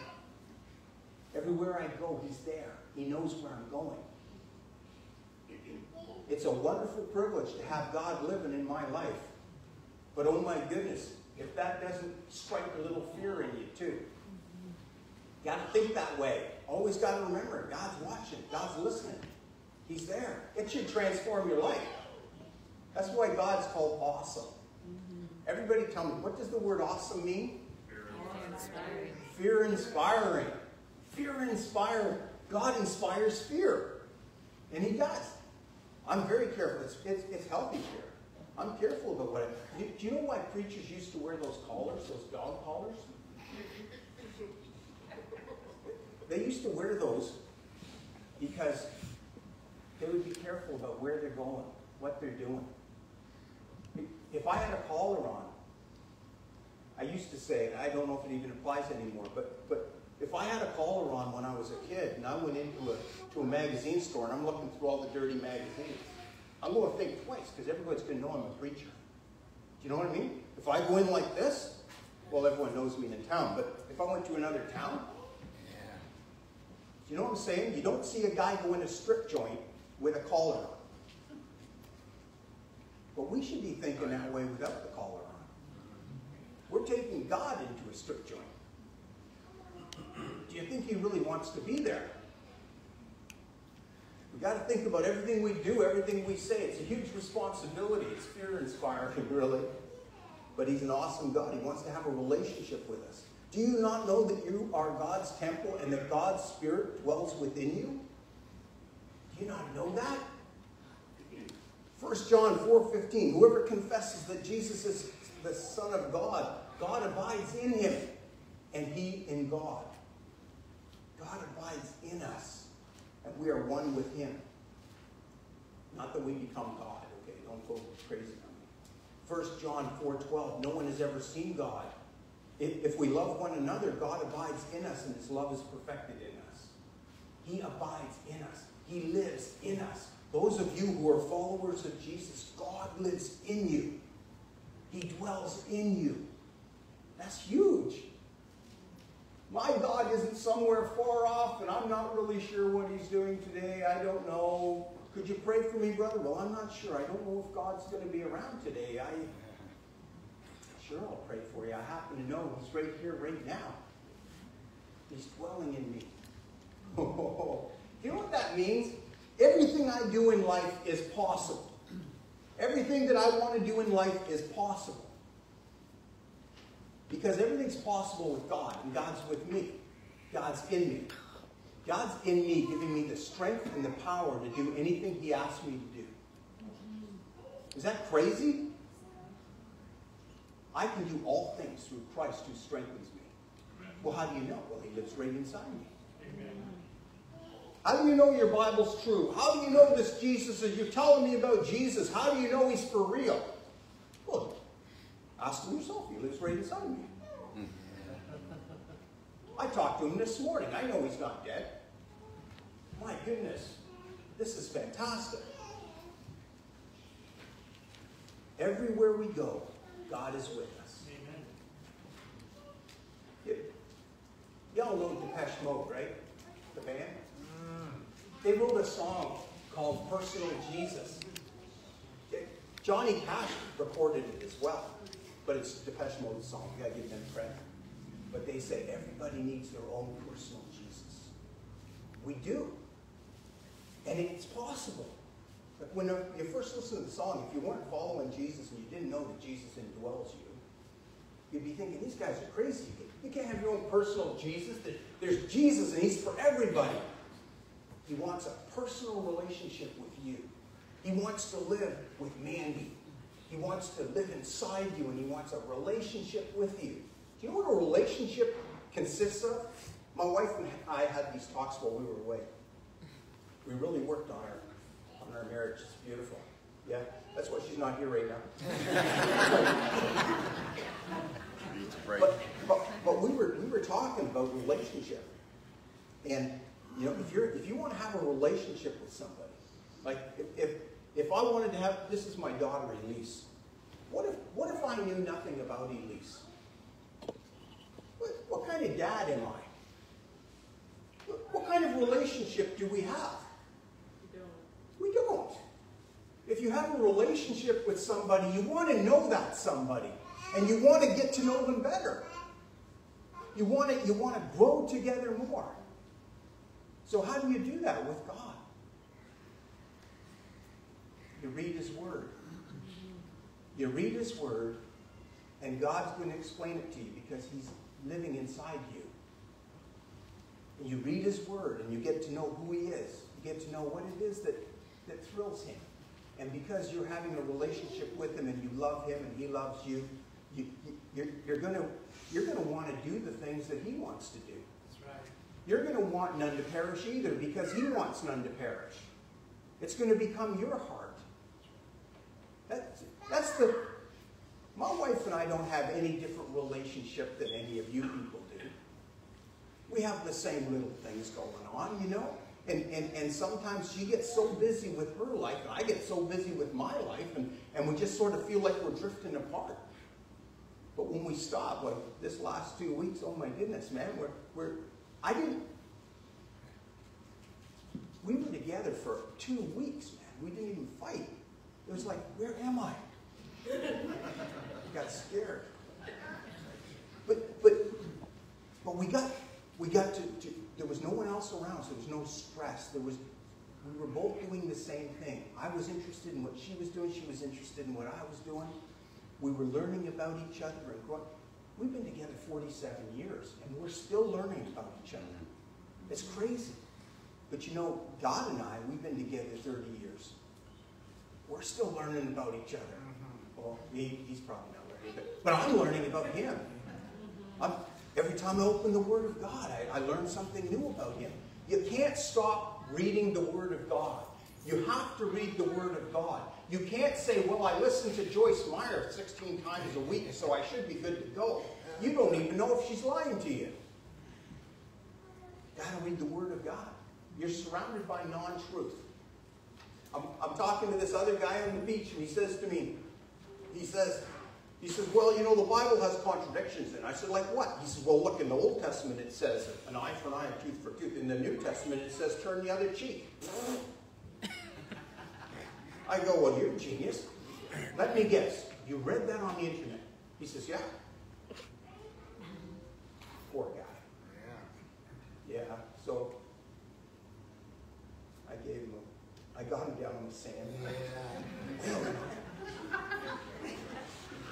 [SPEAKER 6] Everywhere I go, he's there. He knows where I'm going. It's a wonderful privilege to have God living in my life. But oh my goodness, if that doesn't strike a little fear in you too, you got to think that way. Always got to remember, God's watching, God's listening. He's there. It should transform your life. That's why God's called awesome. Mm-hmm. Everybody tell me, what does the word awesome mean? Fear inspiring. Fear inspiring. God inspires fear. And he does. I'm very careful. It's, it's, it's healthy fear. I'm careful about what I... Do, do you know why preachers used to wear those collars, those dog collars? They used to wear those because they would be careful about where they're going, what they're doing. If I had a collar on, I used to say, and I don't know if it even applies anymore, but, but if I had a collar on when I was a kid and I went into a, to a magazine store and I'm looking through all the dirty magazines, I'm going to think twice because everybody's going to know I'm a preacher. Do you know what I mean? If I go in like this, well, everyone knows me in town. But if I went to another town, do you know what I'm saying? You don't see a guy go in a strip joint with a collar on. But we should be thinking that way without the collar on. We're taking God into a strip joint. Do you think he really wants to be there? We've got to think about everything we do, everything we say. It's a huge responsibility. It's fear-inspiring, really. But he's an awesome God. He wants to have a relationship with us. Do you not know that you are God's temple and that God's Spirit dwells within you? You not know that? 1 John 4.15, whoever confesses that Jesus is the Son of God, God abides in him, and he in God. God abides in us, and we are one with him. Not that we become God, okay? Don't go crazy on me. 1 John 4.12, no one has ever seen God. If we love one another, God abides in us, and his love is perfected in us. He abides in us. He lives in us. Those of you who are followers of Jesus, God lives in you. He dwells in you. That's huge. My God isn't somewhere far off, and I'm not really sure what he's doing today. I don't know. Could you pray for me, brother? Well, I'm not sure. I don't know if God's going to be around today. I sure I'll pray for you. I happen to know he's right here, right now. He's dwelling in me. Oh, You know what that means? Everything I do in life is possible. Everything that I want to do in life is possible. Because everything's possible with God, and God's with me. God's in me. God's in me, giving me the strength and the power to do anything He asks me to do. Is that crazy? I can do all things through Christ who strengthens me. Well, how do you know? Well, He lives right inside me. How do you know your Bible's true? How do you know this Jesus is? You're telling me about Jesus. How do you know he's for real? Well, ask him yourself. He lives right inside me. I talked to him this morning. I know he's not dead. My goodness, this is fantastic. Everywhere we go, God is with us. Amen. Y'all know Depeche Mode, right? The band? They wrote a song called Personal Jesus. Johnny Cash recorded it as well, but it's Depeche Mode's song. You gotta give them credit. But they say everybody needs their own personal Jesus. We do. And it's possible. But when you first listen to the song, if you weren't following Jesus and you didn't know that Jesus indwells you, you'd be thinking, these guys are crazy. You can't have your own personal Jesus. There's Jesus and he's for everybody. He wants a personal relationship with you. He wants to live with Mandy. He wants to live inside you and he wants a relationship with you. Do you know what a relationship consists of? My wife and I had these talks while we were away. We really worked on our on our marriage. It's beautiful. Yeah, that's why she's not here right now. but, but, but we were we were talking about relationship. And you know, if you're if you want to have a relationship with somebody, like if if, if I wanted to have this is my daughter Elise. What if what if I knew nothing about Elise? What, what kind of dad am I? What, what kind of relationship do we have? We don't. We don't. If you have a relationship with somebody, you want to know that somebody. And you want to get to know them better. You want to, you want to grow together more. So how do you do that with God? You read His Word. You read His Word, and God's going to explain it to you because He's living inside you. And you read His Word, and you get to know who He is. You get to know what it is that, that thrills Him. And because you're having a relationship with Him and you love Him and He loves you, you, you you're, you're going to you're going to want to do the things that He wants to do. You're going to want none to perish either because he wants none to perish. It's going to become your heart. That's, that's the. My wife and I don't have any different relationship than any of you people do. We have the same little things going on, you know? And, and, and sometimes she gets so busy with her life, and I get so busy with my life, and, and we just sort of feel like we're drifting apart. But when we stop, like this last two weeks, oh my goodness, man, we're, we're I didn't, we were together for two weeks, man. We didn't even fight. It was like, where am I? I got scared. But but but we got we got to, to there was no one else around, so there was no stress. There was we were both doing the same thing. I was interested in what she was doing, she was interested in what I was doing. We were learning about each other and growing. We've been together 47 years and we're still learning about each other. Mm-hmm. It's crazy. But you know, God and I, we've been together 30 years. We're still learning about each other. Mm-hmm. Well, he, he's probably not learning, but, but I'm learning about him. Mm-hmm. I'm, every time I open the Word of God, I, I learn something new about him. You can't stop reading the Word of God. You have to read the Word of God. You can't say, well, I listen to Joyce Meyer 16 times a week, so I should be good to go. You don't even know if she's lying to you. Got to read the Word of God. You're surrounded by non-truth. I'm, I'm talking to this other guy on the beach, and he says to me, he says, he says, well, you know, the Bible has contradictions in it. I said, like what? He says, well, look, in the Old Testament it says an eye for an eye, a tooth for a tooth. In the New Testament it says turn the other cheek. I go, well, you're a genius. Let me guess. You read that on the internet? He says, yeah. Poor guy. Yeah. Yeah. So I gave him a, I got him down on the sand. Yeah.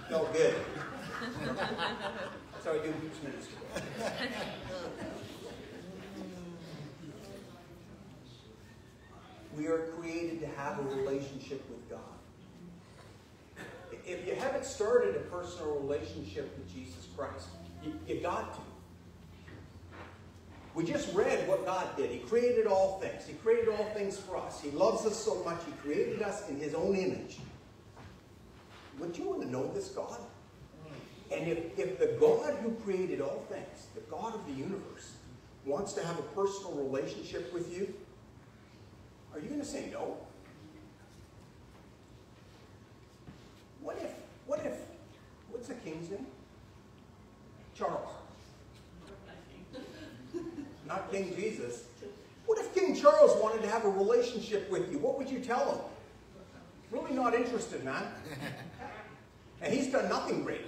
[SPEAKER 6] No, good. That's how I do ministry. we are created to have a relationship with God. If you haven't started a personal relationship with Jesus Christ, you, you got to. We just read what God did. He created all things. He created all things for us. He loves us so much. He created us in His own image. Would you want to know this God? And if, if the God who created all things, the God of the universe, wants to have a personal relationship with you, are you going to say no? What if, what if, what's the king's name? Charles. Not King Jesus. What if King Charles wanted to have a relationship with you? What would you tell him? Really not interested, man. And he's done nothing great.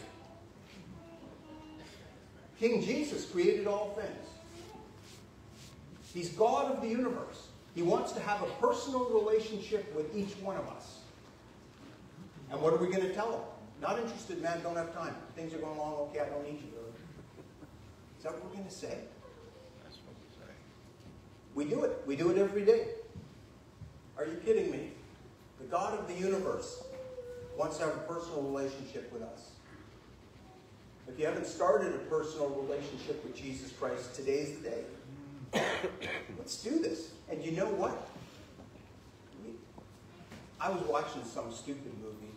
[SPEAKER 6] King Jesus created all things. He's God of the universe. He wants to have a personal relationship with each one of us. And what are we going to tell him? Not interested, man, don't have time. Things are going along okay, I don't need you. Is that what we're going to say? That's what we say? We do it. We do it every day. Are you kidding me? The God of the universe wants to have a personal relationship with us. If you haven't started a personal relationship with Jesus Christ, today's the day. Let's do this. And you know what? I was watching some stupid movie.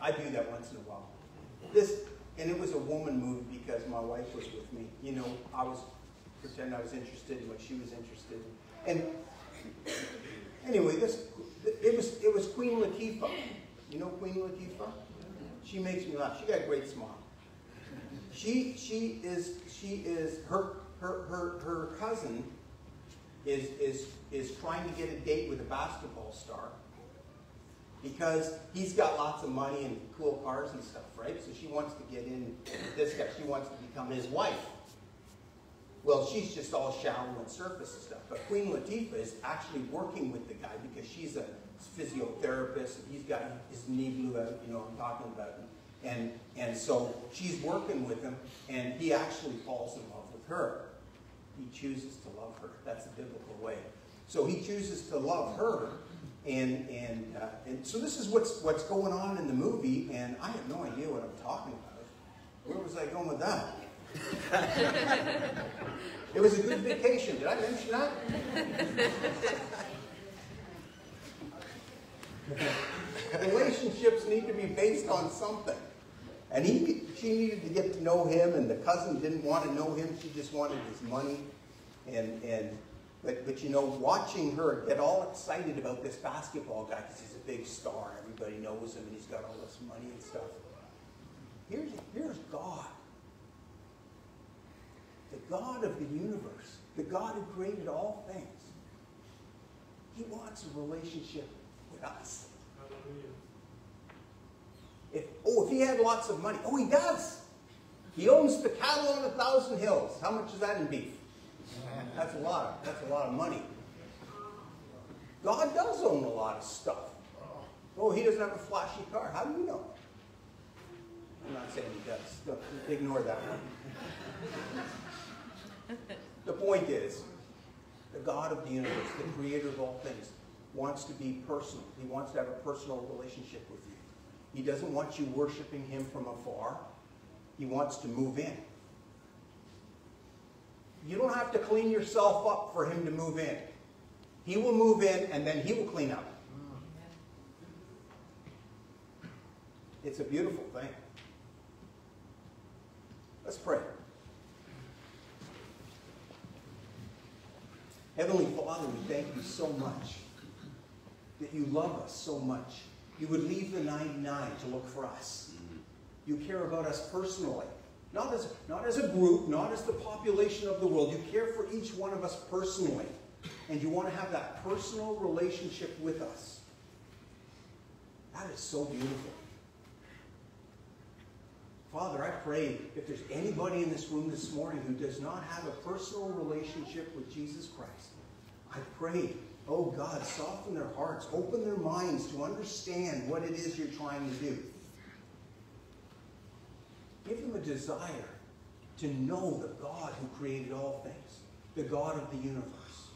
[SPEAKER 6] I do that once in a while. This, and it was a woman movie because my wife was with me. You know, I was pretend I was interested in what she was interested in. And anyway, this it was it was Queen Latifah. You know Queen Latifah? She makes me laugh. She got a great smile. She she is she is her her her her cousin is is is trying to get a date with a basketball star because he's got lots of money and cool cars and stuff, right? So she wants to get in with this guy. She wants to become his wife. Well, she's just all shallow and surface and stuff. But Queen Latifah is actually working with the guy because she's a physiotherapist and he's got his knee blew out, you know I'm talking about. And, and so she's working with him and he actually falls in love with her. He chooses to love her. That's the biblical way. So he chooses to love her and, and, uh, and so this is what's, what's going on in the movie and I have no idea what I'm talking about. Where was I going with that? it was a good vacation. Did I mention that? Relationships need to be based on something. And he, she needed to get to know him, and the cousin didn't want to know him. She just wanted his money. And, and but, but you know, watching her get all excited about this basketball guy because he's a big star, everybody knows him, and he's got all this money and stuff. Here's, here's God. The God of the universe, the God who created all things. He wants a relationship with us. If, oh, if he had lots of money. Oh, he does. He owns the cattle on a thousand hills. How much is that in beef? That's a lot. Of, that's a lot of money. God does own a lot of stuff. Oh, he doesn't have a flashy car. How do you know? I'm not saying he does. Don't, ignore that one. the point is, the God of the universe, the creator of all things, wants to be personal. He wants to have a personal relationship with you. He doesn't want you worshiping him from afar. He wants to move in. You don't have to clean yourself up for him to move in. He will move in and then he will clean up. It's a beautiful thing. Let's pray. Heavenly Father, we thank you so much that you love us so much. You would leave the 99 to look for us. Mm-hmm. You care about us personally. Not as, not as a group, not as the population of the world. You care for each one of us personally. And you want to have that personal relationship with us. That is so beautiful. Father, I pray if there's anybody in this room this morning who does not have a personal relationship with Jesus Christ, I pray, oh God, soften their hearts, open their minds to understand what it is you're trying to do. Give them a desire to know the God who created all things, the God of the universe.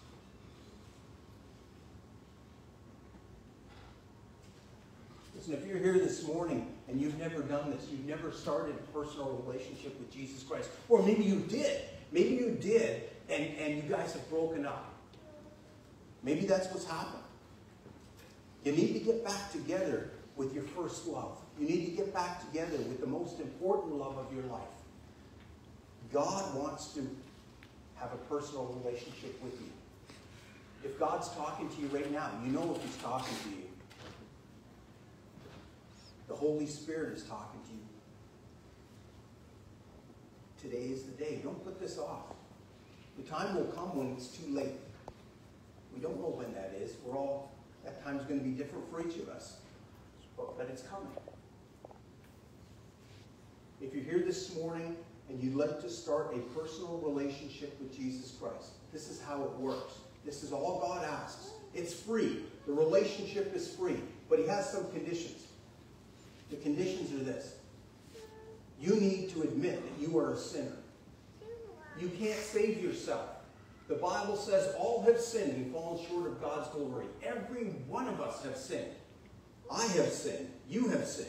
[SPEAKER 6] Listen, if you're here this morning and you've never done this, you've never started a personal relationship with Jesus Christ, or maybe you did, maybe you did, and, and you guys have broken up. Maybe that's what's happened. You need to get back together with your first love. You need to get back together with the most important love of your life. God wants to have a personal relationship with you. If God's talking to you right now, you know if He's talking to you. The Holy Spirit is talking to you. Today is the day. Don't put this off. The time will come when it's too late. We don't know when that is. We're all, that time's going to be different for each of us. But, but it's coming. If you're here this morning and you'd like to start a personal relationship with Jesus Christ, this is how it works. This is all God asks. It's free. The relationship is free. But he has some conditions. The conditions are this. You need to admit that you are a sinner. You can't save yourself. The Bible says all have sinned and fallen short of God's glory. Every one of us have sinned. I have sinned. You have sinned.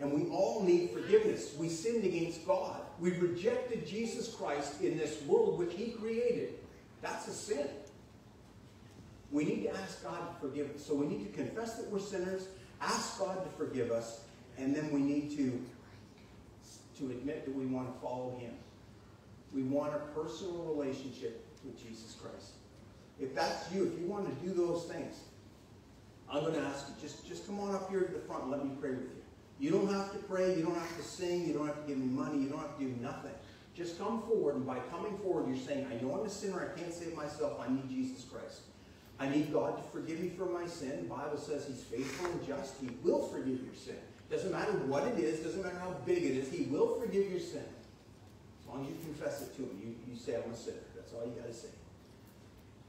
[SPEAKER 6] And we all need forgiveness. We sinned against God. We rejected Jesus Christ in this world which he created. That's a sin. We need to ask God to forgive us. So we need to confess that we're sinners, ask God to forgive us, and then we need to, to admit that we want to follow him. We want a personal relationship with Jesus Christ. If that's you, if you want to do those things, I'm going to ask you, just, just come on up here to the front and let me pray with you. You don't have to pray, you don't have to sing, you don't have to give me money, you don't have to do nothing. Just come forward, and by coming forward, you're saying, I know I'm a sinner, I can't save myself, I need Jesus Christ. I need God to forgive me for my sin. The Bible says He's faithful and just. He will forgive your sin. Doesn't matter what it is, doesn't matter how big it is, He will forgive your sin. As long as you confess it to Him, you, you say, I'm a sinner. That's all you got to say.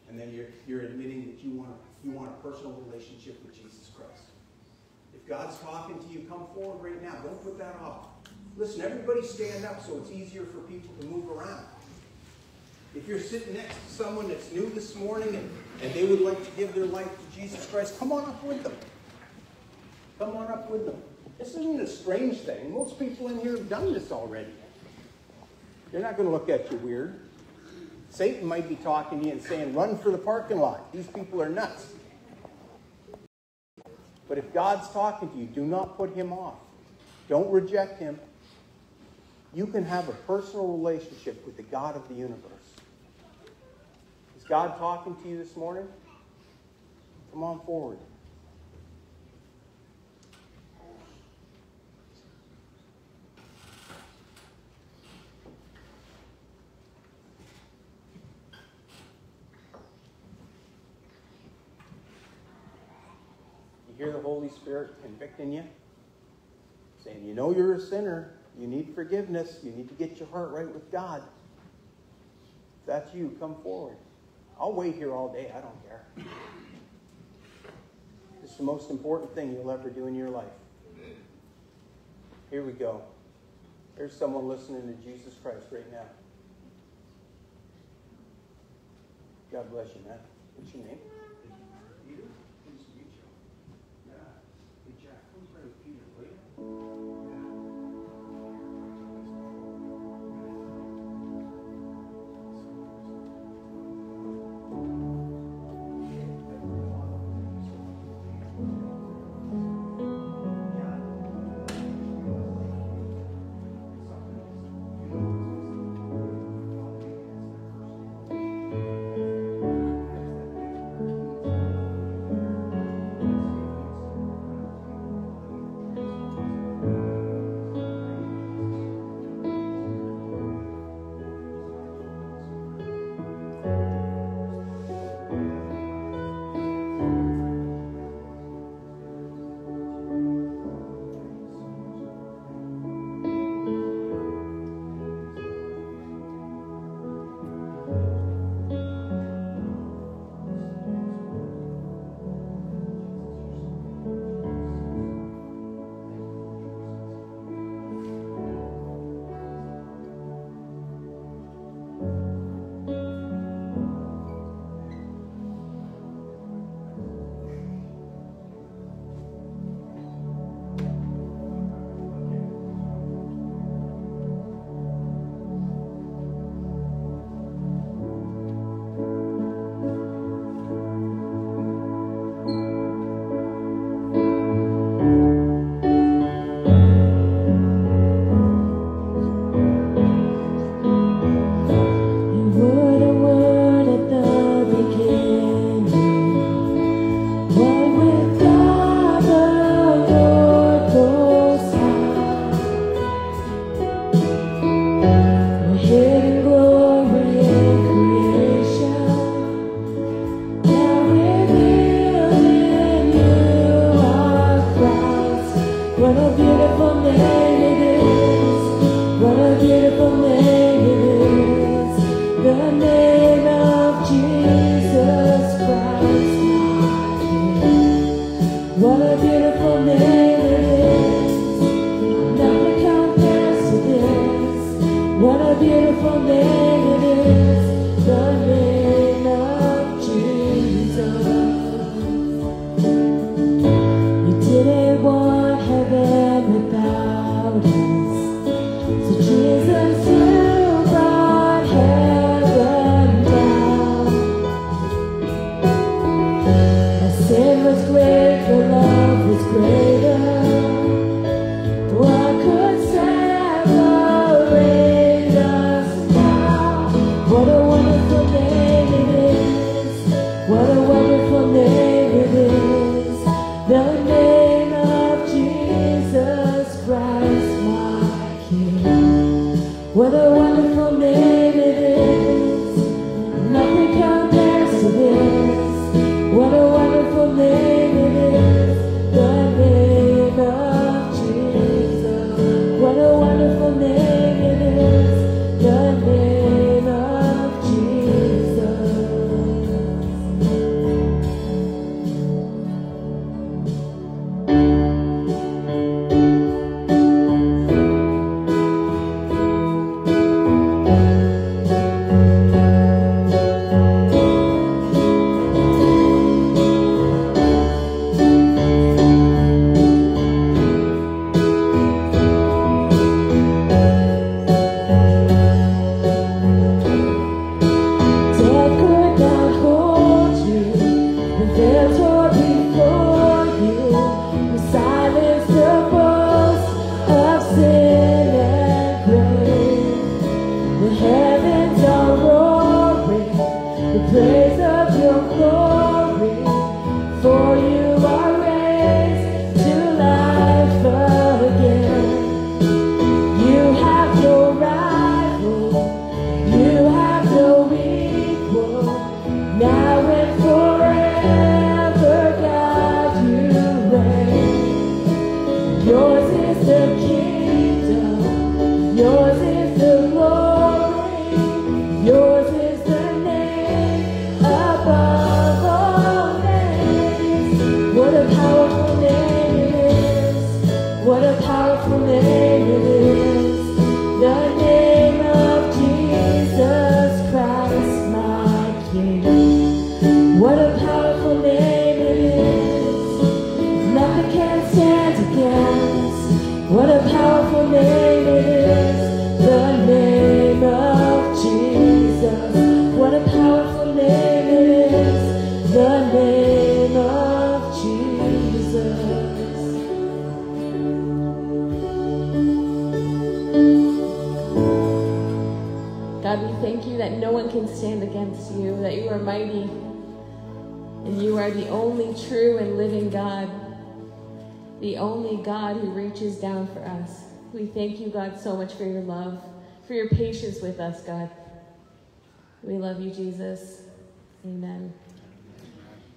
[SPEAKER 6] And then you're, you're admitting that you want, you want a personal relationship with Jesus Christ. If God's talking to you, come forward right now. Don't put that off. Listen, everybody stand up so it's easier for people to move around. If you're sitting next to someone that's new this morning and, and they would like to give their life to Jesus Christ, come on up with them. Come on up with them. This isn't a strange thing. Most people in here have done this already. They're not going to look at you weird. Satan might be talking to you and saying, run for the parking lot. These people are nuts. But if God's talking to you, do not put him off. Don't reject him. You can have a personal relationship with the God of the universe. Is God talking to you this morning? Come on forward. Hear the Holy Spirit convicting you? Saying, you know you're a sinner. You need forgiveness. You need to get your heart right with God. If that's you, come forward. I'll wait here all day. I don't care. It's the most important thing you'll ever do in your life. Here we go. There's someone listening to Jesus Christ right now. God bless you, man. What's your name?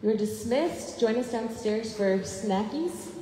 [SPEAKER 4] Amen. You are dismissed. Join us downstairs for snackies.